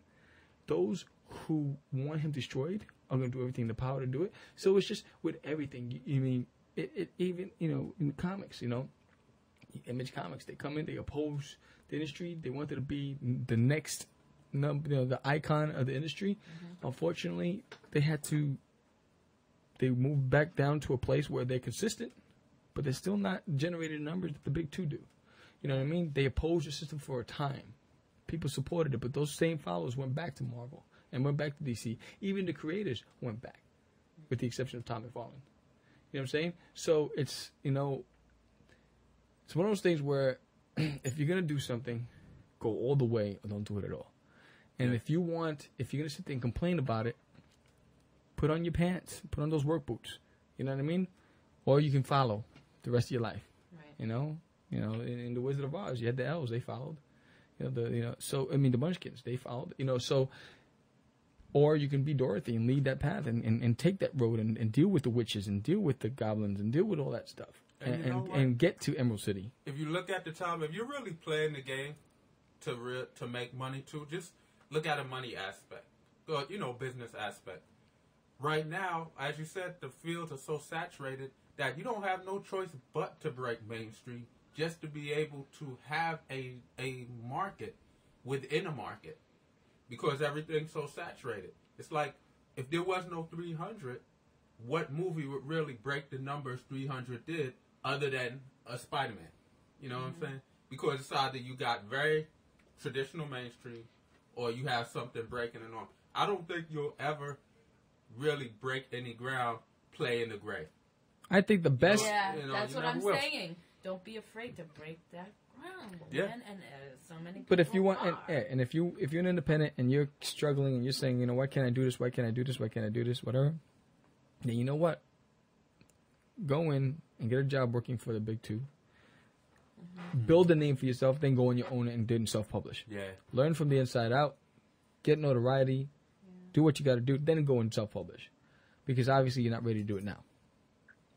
Those who want him destroyed are going to do everything in the power to do it. So it's just with everything. You, you mean it, it? Even you know in comics, you know, Image Comics. They come in, they oppose the industry. They wanted to be the next, num- you know, the icon of the industry. Mm-hmm. Unfortunately, they had to. They moved back down to a place where they're consistent but they're still not generating numbers that the big two do. You know what I mean? They opposed the system for a time. People supported it, but those same followers went back to Marvel and went back to DC. Even the creators went back, with the exception of Todd McFarlane. You know what I'm saying? So it's you know, it's one of those things where if you're gonna do something, go all the way or don't do it at all. And if you want, if you're gonna sit there and complain about it, put on your pants, put on those work boots. You know what I mean? Or you can follow the rest of your life. Right. You know, you know, in, in the Wizard of Oz, you had the elves; they followed. You know, the you know, so I mean, the Munchkins, they followed. You know, so Or you can be Dorothy and lead that path and, and, and take that road and, and deal with the witches and deal with the goblins and deal with all that stuff And and, you know and, and get to Emerald City. if you look at the time, if you're really playing the game to re- to make money too, just look at a money aspect, uh, you know, business aspect. Right now, as you said, the fields are so saturated that you don't have no choice but to break mainstream just to be able to have a a market within a market because everything's so saturated. It's like if there was no 300, what movie would really break the numbers 300 did other than a Spider-Man? You know what I'm mm-hmm. saying? Because it's either you got very traditional mainstream or you have something breaking the norm. I don't think you'll ever really break any ground playing the gray. I think the best. Yeah, you know, that's you what I'm will. saying. Don't be afraid to break that ground, Yeah. man. And uh, so many. But if you want, and, yeah, and if you if you're an independent and you're struggling and you're saying, you know, why can't I do this? Why can't I do this? Why can't I do this? Whatever. Then you know what? Go in and get a job working for the big 2 Build a name for yourself, then go on your own and then self-publish. Yeah. Learn from the inside out. Get notoriety. Do what you got to do. Then go and self-publish, because obviously you're not ready to do it now.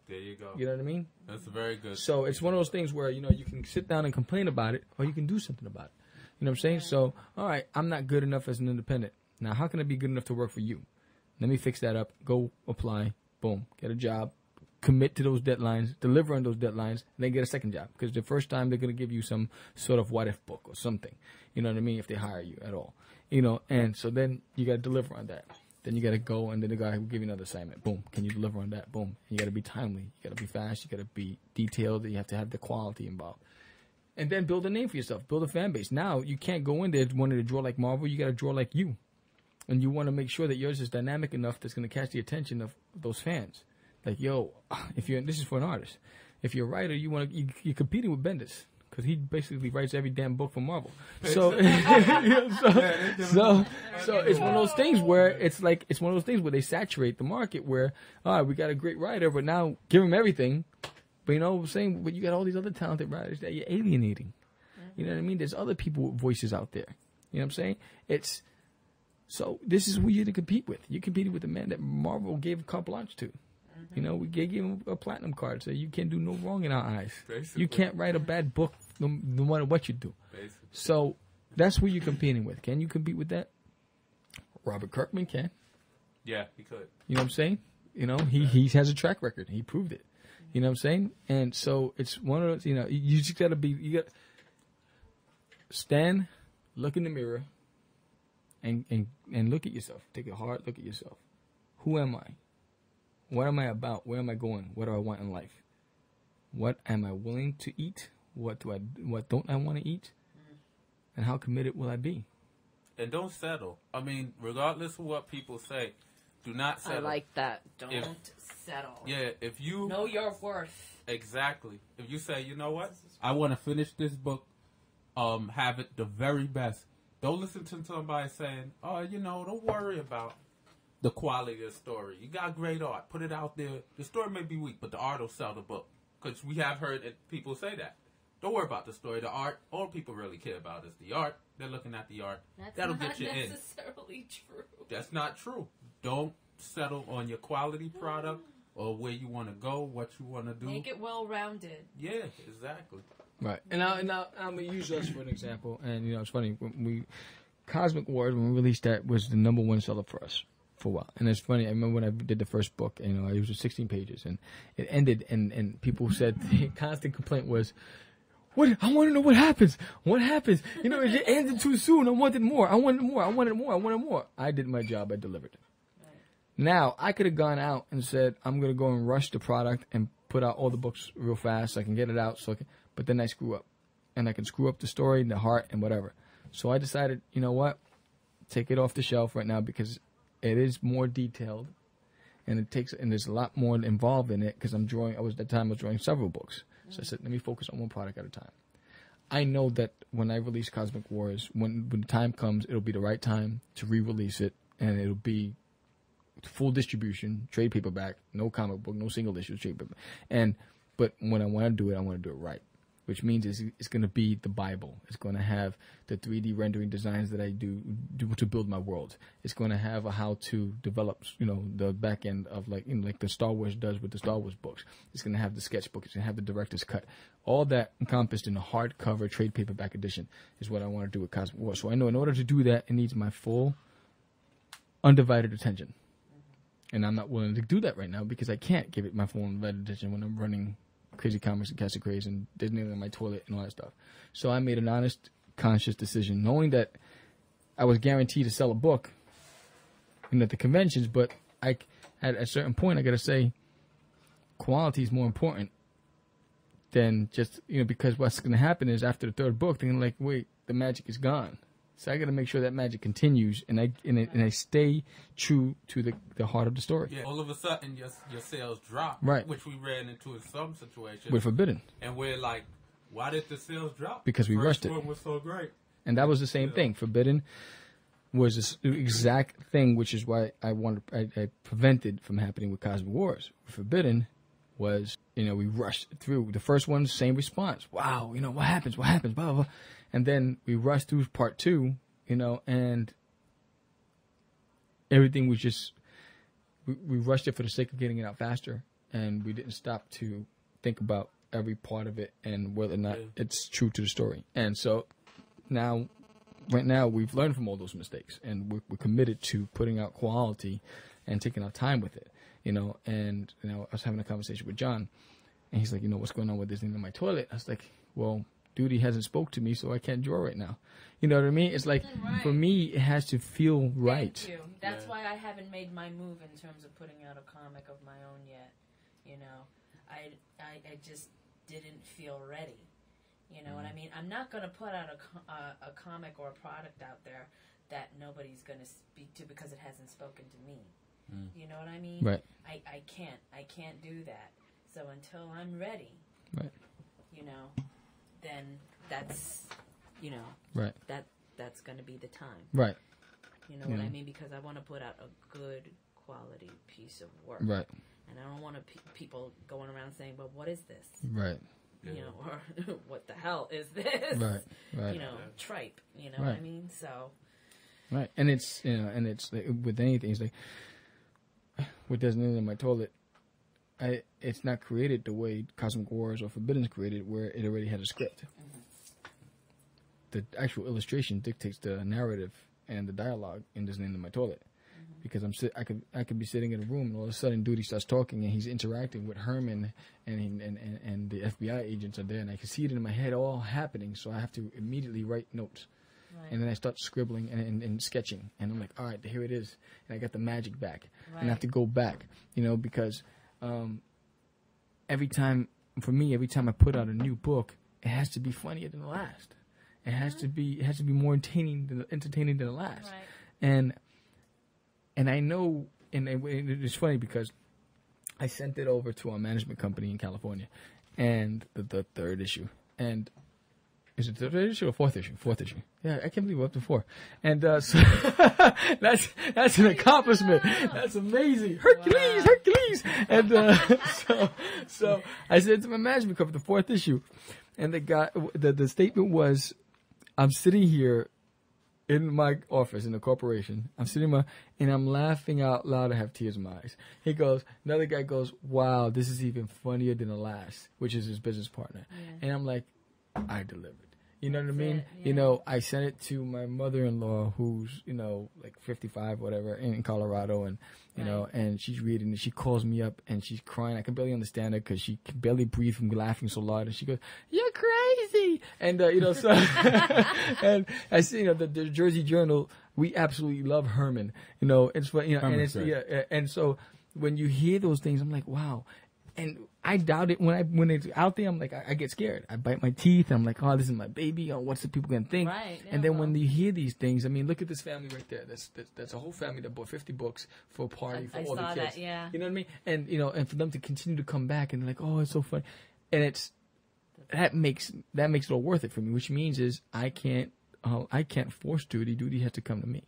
There you go. You know what I mean? That's very good. So it's one of those things where you know you can sit down and complain about it, or you can do something about it. You know what I'm saying? So all right, I'm not good enough as an independent. Now, how can I be good enough to work for you? Let me fix that up. Go apply. Boom. Get a job. Commit to those deadlines. Deliver on those deadlines. And then get a second job because the first time they're gonna give you some sort of what if book or something. You know what I mean? If they hire you at all. You know. And so then you gotta deliver on that. Then you gotta go, and then the guy will give you another assignment. Boom. Can you deliver on that? Boom. You gotta be timely. You gotta be fast. You gotta be detailed. You have to have the quality involved and then build a name for yourself, build a fan base. Now you can't go in there wanting to draw like Marvel. You got to draw like you, and you want to make sure that yours is dynamic enough that's going to catch the attention of those fans. Like, yo, if you're this is for an artist. If you're a writer, you want to you, you're competing with Bendis because he basically writes every damn book for Marvel. So, so, so, so it's one of those things where it's like it's one of those things where they saturate the market. Where all right, we got a great writer, but now give him everything. But you know what I'm saying? But you got all these other talented writers that you're alienating. You know what I mean? There's other people with voices out there. You know what I'm saying? It's so this is who you're to compete with. You're competing with the man that Marvel gave a carte blanche to. Mm-hmm. You know, we gave him a platinum card, so you can't do no wrong in our eyes. Basically. You can't write a bad book no, no matter what you do. Basically. So that's who you're competing with. Can you compete with that? Robert Kirkman can. Yeah, he could. You know what I'm saying? You know, he he has a track record. He proved it. You know what I'm saying? And so it's one of those. You know, you- just got to be. You got stand, look in the mirror, and and and look at yourself. Take a hard look at yourself. Who am I? What am I about? Where am I going? What do I want in life? What am I willing to eat? What do I? What don't I want to eat? And how committed will I be? And don't settle. I mean, regardless of what people say, do not settle. I like that. Don't If- settle. Yeah, if you Know your worth. Exactly. If you say, you know what, I want to finish this book, um, have it the very best. Don't listen to somebody saying, "Oh, you know, don't worry about the quality of the story. You got great art. Put it out there. The story may be weak, but the art will sell the book." Because we have heard it, people say that. Don't worry about the story. The art, all people really care about is the art. They're looking at the art. That's That'll not get you in. necessarily true. That's not true. Don't settle on your quality product or where you want to go, what you want to do. Make it well rounded. Yeah, exactly. Right. And now, and now I'm gonna use us for an example. And you know, it's funny when we Cosmic Wars when we released that was the number one seller for us for a while. And it's funny. I remember when I did the first book. You know, it was 16 pages, and it ended, and and people said the constant complaint was. What I want to know what happens. What happens? You know, it just ended too soon. I wanted more. I wanted more. I wanted more. I wanted more. I did my job. I delivered. Now I could have gone out and said I'm gonna go and rush the product and put out all the books real fast so I can get it out. So, I can, but then I screw up, and I can screw up the story, and the heart, and whatever. So I decided, you know what, take it off the shelf right now because it is more detailed, and it takes and there's a lot more involved in it because I'm drawing. I was at the time I was drawing several books, so I said let me focus on one product at a time. I know that when I release Cosmic Wars, when when the time comes, it'll be the right time to re-release it, and it'll be full distribution, trade paperback, no comic book, no single issue, trade paperback. And but when I want to do it, I want to do it right. Which means it's, it's going to be the Bible. It's going to have the 3D rendering designs that I do, do to build my world. It's going to have a how to develop, you know, the back end of like, you know, like the Star Wars does with the Star Wars books. It's going to have the sketchbook. It's going to have the director's cut. All that encompassed in a hardcover trade paperback edition is what I want to do with Cosmic Wars. So I know in order to do that, it needs my full, undivided attention. And I'm not willing to do that right now because I can't give it my full undivided attention when I'm running Crazy Comics and Castle Craze and Disneyland on my toilet and all that stuff. So I made an honest, conscious decision, knowing that I was guaranteed to sell a book, know, at the conventions, but I at a certain point I got to say, quality is more important than just you know because what's going to happen is after the third book, they're gonna like, wait, the magic is gone. So I got to make sure that magic continues, and I and I, and I stay true to the, the heart of the story. Yeah, all of a sudden your your sales drop, Right. Which we ran into in some situations. We're Forbidden. and we're like, why did the sales drop? Because we The rushed first it. one was so great. and that was the same thing. Forbidden was this exact thing, which is why I wanted I, I prevented from happening with Cosmic Wars. Forbidden was you know we rushed through the first one, same response. Wow, you know what happens? What happens? Blah blah. blah. And then we rushed through part two, you know, and everything was just we, we rushed it for the sake of getting it out faster, and we didn't stop to think about every part of it and whether or not it's true to the story. And so now right now we've learned from all those mistakes. And we're, we're committed to putting out quality and taking our time with it you know. And you know i was having a conversation with john and he's like you know what's going on with this thing in my toilet? I was like well duty hasn't spoke to me so i can't draw right now you know what i mean it's like for me it has to feel right Thank you. That's why I haven't made my move in terms of putting out a comic of my own yet. You know, I, I, I just didn't feel ready. You know what Mm. I mean? I'm not going to put out a, a, a comic or a product out there that nobody's going to speak to because it hasn't spoken to me. You know what I mean? Mm. Right. I, I can't. I can't do that. So until I'm ready, Right. you know, then that's, you know, Right. that that's going to be the time. Right. You know what I mean? Because I want to put out a good quality piece of work. Right. And I don't want to pe- people going around saying, but what is this?" Right. You know, or "What the hell is this?" Right, right. You know, tripe. You know what I mean? So, Right, and it's you know, and it's like, with anything, it's like what doesn't in my toilet. I it's not created the way Cosmic Wars or Forbidden is created, where it already had a script. Mm-hmm. The actual illustration dictates the narrative and the dialogue in this Gnome in my toilet, mm-hmm. because I'm sit, I could I could be sitting in a room and all of a sudden Duty starts talking and he's interacting with Herman and and, and and the FBI agents are there and I can see it in my head all happening, so I have to immediately write notes. And then I start scribbling and, and, and sketching, and I'm like, all right, here it is, and I got the magic back, and I have to go back, you know, because um, every time, for me, every time I put out a new book, it has to be funnier than the last. It has to be, it has to be more entertaining than entertaining than the last, and and I know, and it, it's funny because I sent it over to our management company in California, and the, the third issue, and is it the third issue or fourth issue? Fourth issue. Yeah, I can't believe we're up to four. And uh, so that's that's an accomplishment. That's amazing. Hercules, Hercules. And uh, so so I said to my management company, the fourth issue, and the guy, the the statement was, I'm sitting here in my office in the corporation. I'm sitting my and I'm laughing out loud. I have tears in my eyes. He goes, another guy goes, "Wow, this is even funnier than the last," which is his business partner. And I'm like, I delivered. You know what I mean? You know, I sent it to my mother-in-law, who's you know like 55, whatever, in, in Colorado, and you know, and she's reading it. She calls me up and she's crying. I can barely understand her because she can barely breathe from laughing so loud. And she goes, "You're crazy!" And uh, you know, so and I see, you know, the, the Jersey Journal. We absolutely love Herman. You know, it's what you know, and Herman's it's yeah, yeah, and so when you hear those things, I'm like, wow. And I doubt it when I when it's out there. I'm like, I, I get scared. I bite my teeth. I'm like, oh, this is my baby. Oh, what's the people gonna think? Right, and then when you hear these things, I mean, look at this family right there. That's that's, that's a whole family that bought 50 books for a party for I all the kids. that, yeah. You know what I mean? And you know, and for them to continue to come back and like, oh, it's so funny, and it's that makes that makes it all worth it for me. Which means is I can't uh, I can't force duty. Duty has to come to me.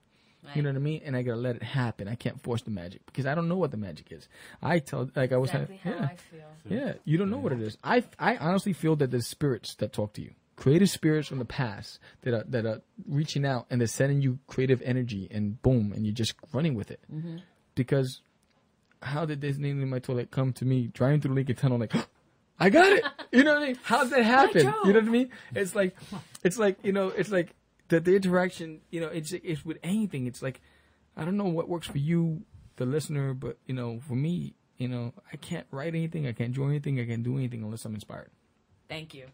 You know what I mean? And I gotta let it happen. I can't force the magic because I don't know what the magic is. I tell, like I was Exactly how yeah, I feel. yeah, you don't know what it is. I, I honestly feel that there's spirits that talk to you, creative spirits from the past that are that are reaching out and they're sending you creative energy, and boom, and you're just running with it. Mm-hmm. Because how did this gnome in my toilet come to me driving through the Lincoln Tunnel like? I got it. You know what I mean? How did that happen? You know what I mean? It's like, it's like you know, it's like the the interaction. You know, it's it's with anything. It's like, I don't know what works for you, the listener, but you know, for me, you know, I can't write anything. I can't draw anything. I can't do anything unless I'm inspired. Thank you.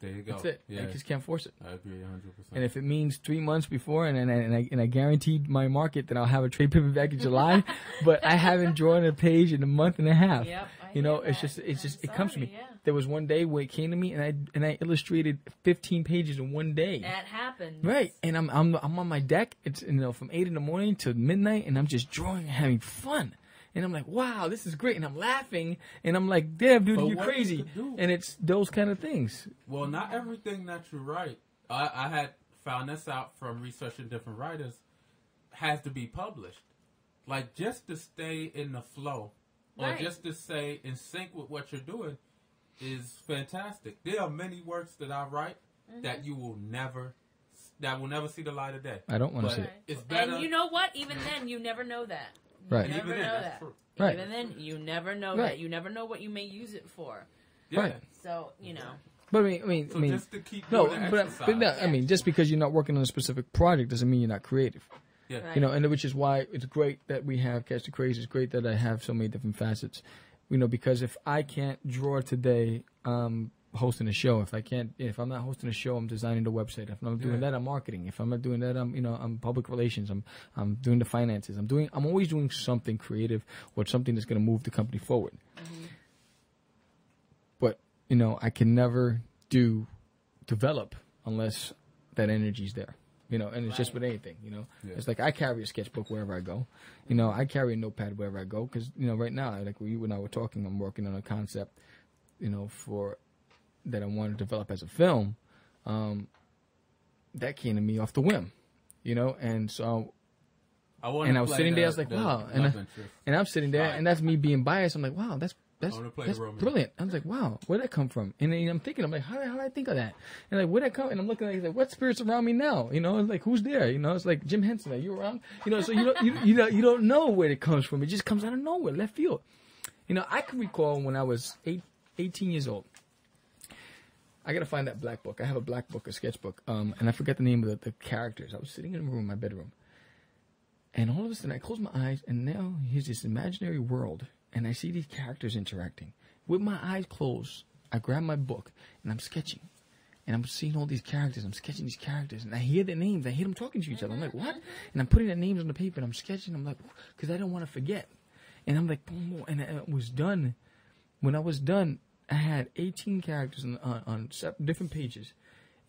There you go. That's it. Yeah, I just can't force it. I agree 100. percent And if it means three months before, and and I, and I and I guaranteed my market that I'll have a trade paperback in July, but I haven't drawn a page in a month and a half. Yep, I you know, hear it's that. just it's just I'm it comes to me. yeah. There was one day where it came to me, and I and I illustrated 15 pages in one day. That happens. Right, and I'm I'm I'm on my deck. It's you know from eight in the morning to midnight, and I'm just drawing, and having fun. And I'm like, wow, this is great, and I'm laughing, and I'm like, damn, dude, But you're what you crazy. And it's those kind of things. Well, not everything that you write, I, I had found this out from researching different writers, has to be published. Like just to stay in the flow, or Right. just to stay in sync with what you're doing, is fantastic. There are many works that I write Mm-hmm. that you will never, that will never see the light of day. I don't want to But see it. it's better. And you know what? Even then, you never know that. You Right. never Even then, know that's that. Right. Even then, you never know Right. that. You never know what you may use it for. yeah. Right. So you know. But I mean, I mean, So I mean, just to keep no, but, but no, I mean, just because you're not working on a specific project doesn't mean you're not creative. yeah. Right. You know, and which is why it's great that we have Catch Da Craze. It's great that I have so many different facets. You know, because if I can't draw today, I'm hosting a show. If I can't, if I'm not hosting a show, I'm designing the website. If I'm not doing Yeah. that, I'm marketing. If I'm not doing that, I'm you know I'm public relations. I'm I'm doing the finances. I'm doing. I'm always doing something creative or something that's going to move the company forward. Mm-hmm. But you know, I can never do develop unless that energy's there. You know, and it's just with anything. You know, Yeah. it's like I carry a sketchbook wherever I go. You know, I carry a notepad wherever I go because you know right now, like you and I were talking, I'm working on a concept. You know, for that I want to develop as a film. Um, that came to me off the whim. You know, and so I and I was sitting there, I was like, the wow, and I, and I'm sitting there, and that's me being biased. I'm like, wow, that's that's, that's brilliant. I was like, wow, where'd that come from? And then I'm thinking, I'm like, how, how did I think of that? And like, where'd that come? And I'm looking like, like, what spirits around me now? You know, it's like, who's there? You know, it's like Jim Henson. Are you around? You know, so you don't, you, you know, you don't know where it comes from. It just comes out of nowhere, left field. You know, I can recall when I was eight, 18 years old. I gotta find that black book. I have a black book, a sketchbook, um, and I forget the name of the, the characters. I was sitting in a room, in my bedroom, and all of a sudden I close my eyes, and now here's this imaginary world, and I see these characters interacting. With my eyes closed, I grab my book and I'm sketching, and I'm seeing all these characters. I'm sketching these characters, and I hear their names. I hear them talking to each other. I'm like, what? Mm-hmm. And I'm putting their names on the paper, and I'm sketching. I'm like, because I don't want to forget. And I'm like, boom, boom, and it was done. When I was done, I had 18 characters on, on, on different pages,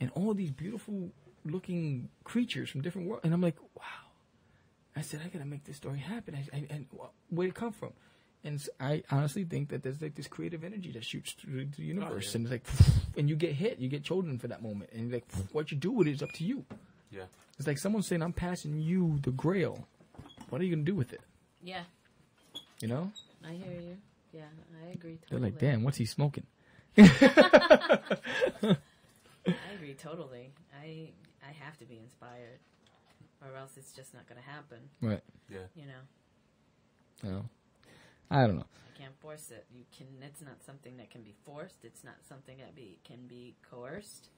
and all these beautiful looking creatures from different worlds. And I'm like, wow. I said, I gotta make this story happen. I, I, and where'd it come from? And I honestly think that there's like this creative energy that shoots through the oh, universe, yeah. and it's like, and you get hit, you get chosen for that moment, and like, what you do with it is up to you. Yeah. It's like someone saying, "I'm passing you the Grail. What are you gonna do with it?" Yeah, You know? I hear you. Yeah, I agree. Totally. They're like, "Damn, what's he smoking?" I agree totally. I I have to be inspired, or else it's just not going to happen. Right? Yeah. You know, You know? I don't know. I can't force it. You can. It's not something that can be forced. It's not something that be can be coerced.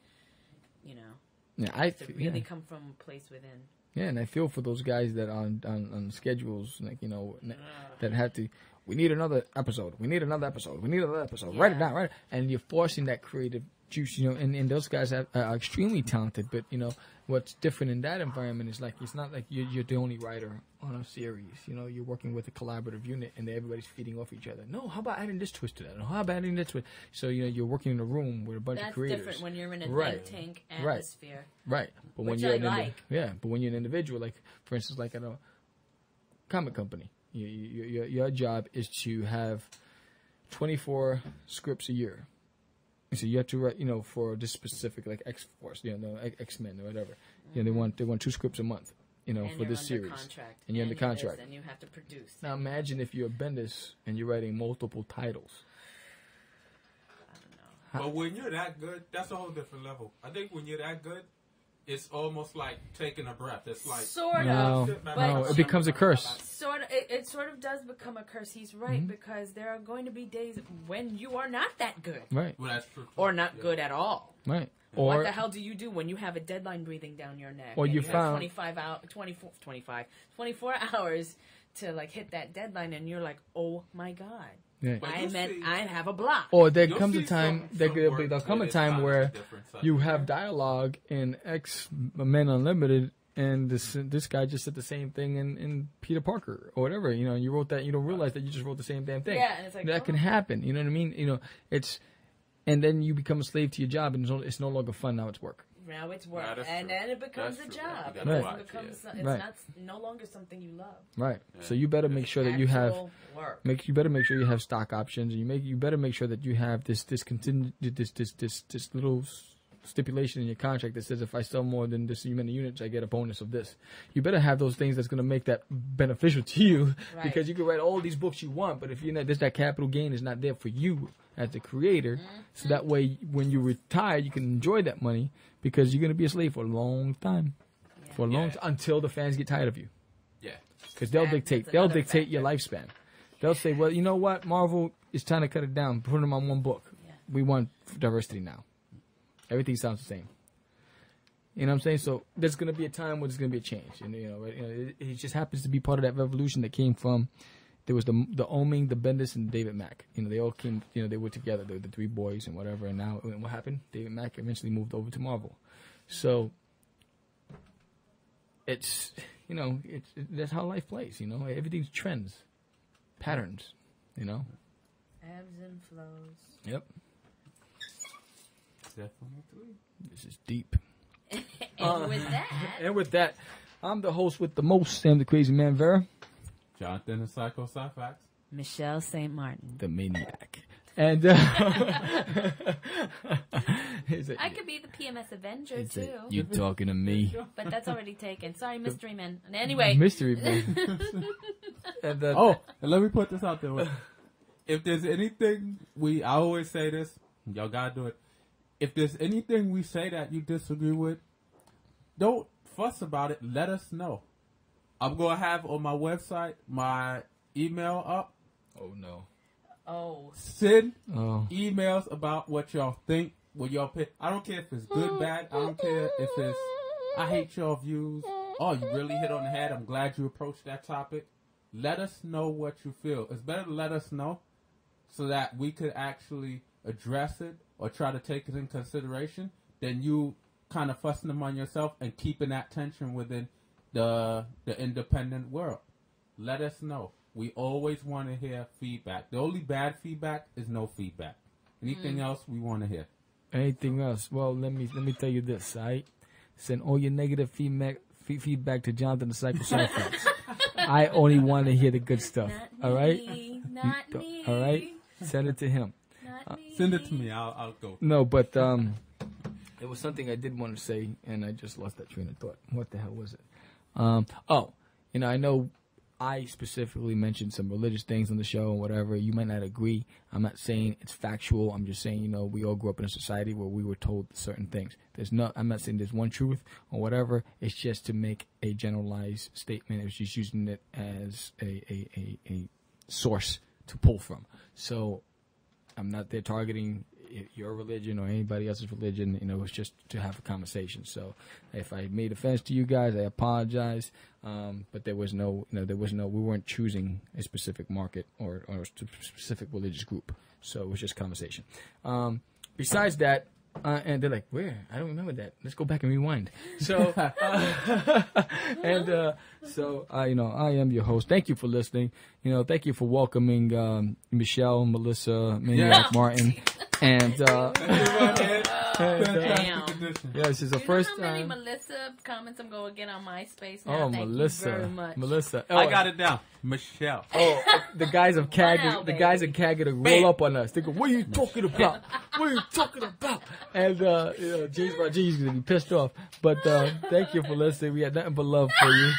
You know, Yeah, I to really yeah. come from a place within. Yeah, and I feel for those guys that on on, on schedules, like you know, n- that had to. We need another episode. We need another episode. We need another episode. Write it down. Write it. And you're forcing that creative juice, you know. And, and those guys are, are extremely talented. But you know what's different in that environment is like it's not like you're, you're the only writer on a series. You know, you're working with a collaborative unit, and everybody's feeding off each other. No, how about adding this twist to that? No, how about adding this twist? So you know, you're working in a room with a bunch That's of creators. That's different when you're in a Right. tank atmosphere. Right. right. But when you're I an indi- yeah, but when you're an individual, like for instance, like at a comic company, you, you, your your job is to have 24 scripts a year. So you have to write, you know, for this specific like X Force, you know, X Men or whatever. You know, they mm-hmm. want they want two scripts a month. you know, and for you're this under series, contract, and you're under this, contract. and you have to produce. Now imagine if you're a Bendis and you're writing multiple titles. I don't know. But when you're that good, that's a whole different level. I think when you're that good, it's almost like taking a breath. It's like Sort No, of, Sit but no, it becomes a curse. Sort of, it, it sort of does become a curse. He's right Mm-hmm. because there are going to be days when you are not that good, Right, Well, that's true. or not Yeah. good at all. right. what the hell do you do when you have a deadline breathing down your neck? Or and you found- 25 hour, 24, 25, 24 hours to like hit that deadline, and you're like, oh my god, yeah. I you'll meant see- I have a block. Or there You'll comes a time some- there some could work be there'll come a time where you have dialogue in X Men Unlimited, and this this guy just said the same thing in, in Peter Parker or whatever. You know, you wrote that. You don't realize that you just wrote the same damn thing. Yeah, and it's like, that oh. can happen. You know what I mean? You know, it's and then you become a slave to your job, and it's no, it's no longer fun. Now it's work. Now it's work, Yeah, and true. then it becomes That's a true. job. You It becomes yeah. it's Right. not no longer something you love. Right. So you better make sure that you have work. make you better make sure you have stock options. And you make you better make sure that you have this this continu- this this this this little stipulation in your contract that says if I sell more than this many units, I get a bonus of this. You better have those things that's going to make that beneficial to you Right. because you can write all these books you want, but if you're not, this that capital gain is not there for you as the creator. Mm-hmm. So that way, when you retire, you can enjoy that money because you're going to be a slave for a long time, for a long Yeah. t- until the fans get tired of you yeah. because they'll dictate they'll another dictate your lifespan. They'll say, well, you know what, Marvel is trying to cut it down, put them on one book. Yeah. We want diversity now. Everything sounds the same. You know what I'm saying? So there's gonna be a time where there's gonna be a change, and you know, right? you know it, it just happens to be part of that revolution that came from. There was the the Oeming, the Bendis, and David Mack. You know, they all came. You know, they were together. They were the three boys and whatever. And now, and what happened? David Mack eventually moved over to Marvel. So it's you know it's it, that's how life plays. You know, everything's trends, patterns. You know. Ebbs and flows. Yep. Definitely. This is deep. And with that, And with that, I'm the host with the most, Sam the Crazy Man Vera, Jonathan and Psycho Syphax. Michelle St. Martin. the maniac. And uh, he's a- I could be the PMS Avenger he's a- too, you talking to me? but that's already taken. Sorry, Mystery Man. Anyway, Mystery man. and, uh, Oh, and let me put this out there. If there's anything we, I always say this, y'all gotta do it. If there's anything we say that you disagree with, don't fuss about it. Let us know. I'm gonna have on my website my email up. oh no. oh, Send Oh. emails about what y'all think, what y'all pick. I don't care if it's good, bad. I don't care if it's. I hate y'all views. Oh, you really hit on the head. I'm glad you approached that topic. Let us know what you feel. It's better to let us know so that we could actually address it or try to take it in consideration than you kind of fussing them on yourself and keeping that tension within the the independent world. Let us know. We always want to hear feedback. The only bad feedback is no feedback. Anything else we want to hear. Anything else? Well, let me let me tell you this. All right, send all your negative feedback fe- feedback to Jonathan the Psycho Syphax. I only want to hear the good stuff. not all right. Me, not me. All right. Send it to him. Not me. Send it to me. I'll, I'll go. No, but um, it was something I did want to say, and I just lost that train of thought. What the hell was it? Um, oh, you know, I know I specifically mentioned some religious things on the show and whatever. You might not agree. I'm not saying it's factual. I'm just saying, you know, we all grew up in a society where we were told certain things. There's no, I'm not saying there's one truth or whatever. It's just to make a generalized statement. It's just using it as a, a, a, a source to pull from. So I'm not there targeting your religion or anybody else's religion. You know, it's just to have a conversation. So if I made offense to you guys, I apologize. Um, but there was no, you know, there was no, we weren't choosing a specific market or, or a specific religious group. So it was just conversation. Um, besides that, uh, and they're like, where? I don't remember that. Let's go back and rewind. So, uh, and uh, so, you know, I am your host. Thank you for listening. You know, thank you for welcoming um, Michelle, Melissa, Maniac Martin, and uh, Fantastic edition. Yeah, she's the You first know how many time. Melissa comments I'm going to get on MySpace now? Oh, Thank Melissa. you very much. Melissa. I Oh, got it down. Michelle. Oh, the guys of CAG, Wow, the guys baby. of CAG to roll up on us. They go, "What are you talking about? What are you talking about?" And uh, you know, James Rodriguez is gonna be pissed off. But uh, thank you for listening. We had nothing but love for you.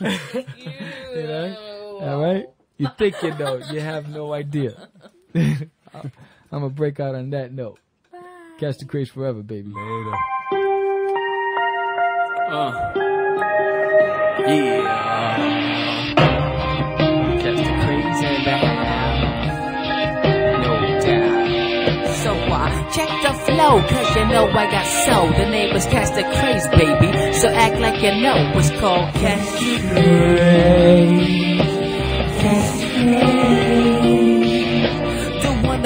you know, all right. You think you know, you have no idea. I'm gonna break out on that note. Catch the craze forever, baby. Later. Yeah. Catch the craze in the house. No doubt. So uh, check the flow, cause you know I got soul. The neighbors catch the craze, baby. So act like you know what's called catch the craze. Catch the craze.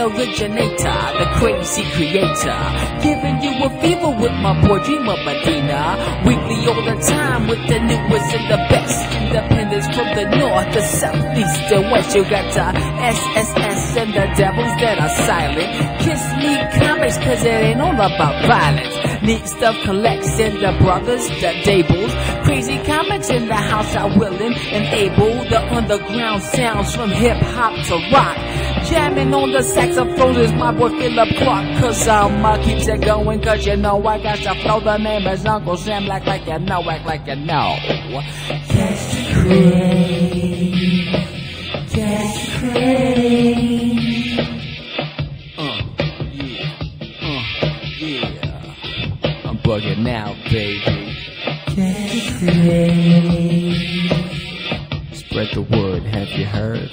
Originator, the crazy creator. Giving you a fever with my boy Dreamer Medina. Weekly all the time with the newest and the best. Independence from the north, the south, east, west. You got the SSS and the devils that are silent. Kiss me comics cause it ain't all about violence. Neat stuff collects and the brothers, the Dables. Crazy comics in the house are willing and able. The underground sounds from hip hop to rock. Jamming on the saxophones is my boy Philip Clark. Cause I'ma keep it going cause you know I got to flow. The name is Uncle Sam. Act like you know, act like you know. Craze. Uh, yeah. Uh, yeah. I'm bugging now, baby. Craze. Spread the word, have you heard?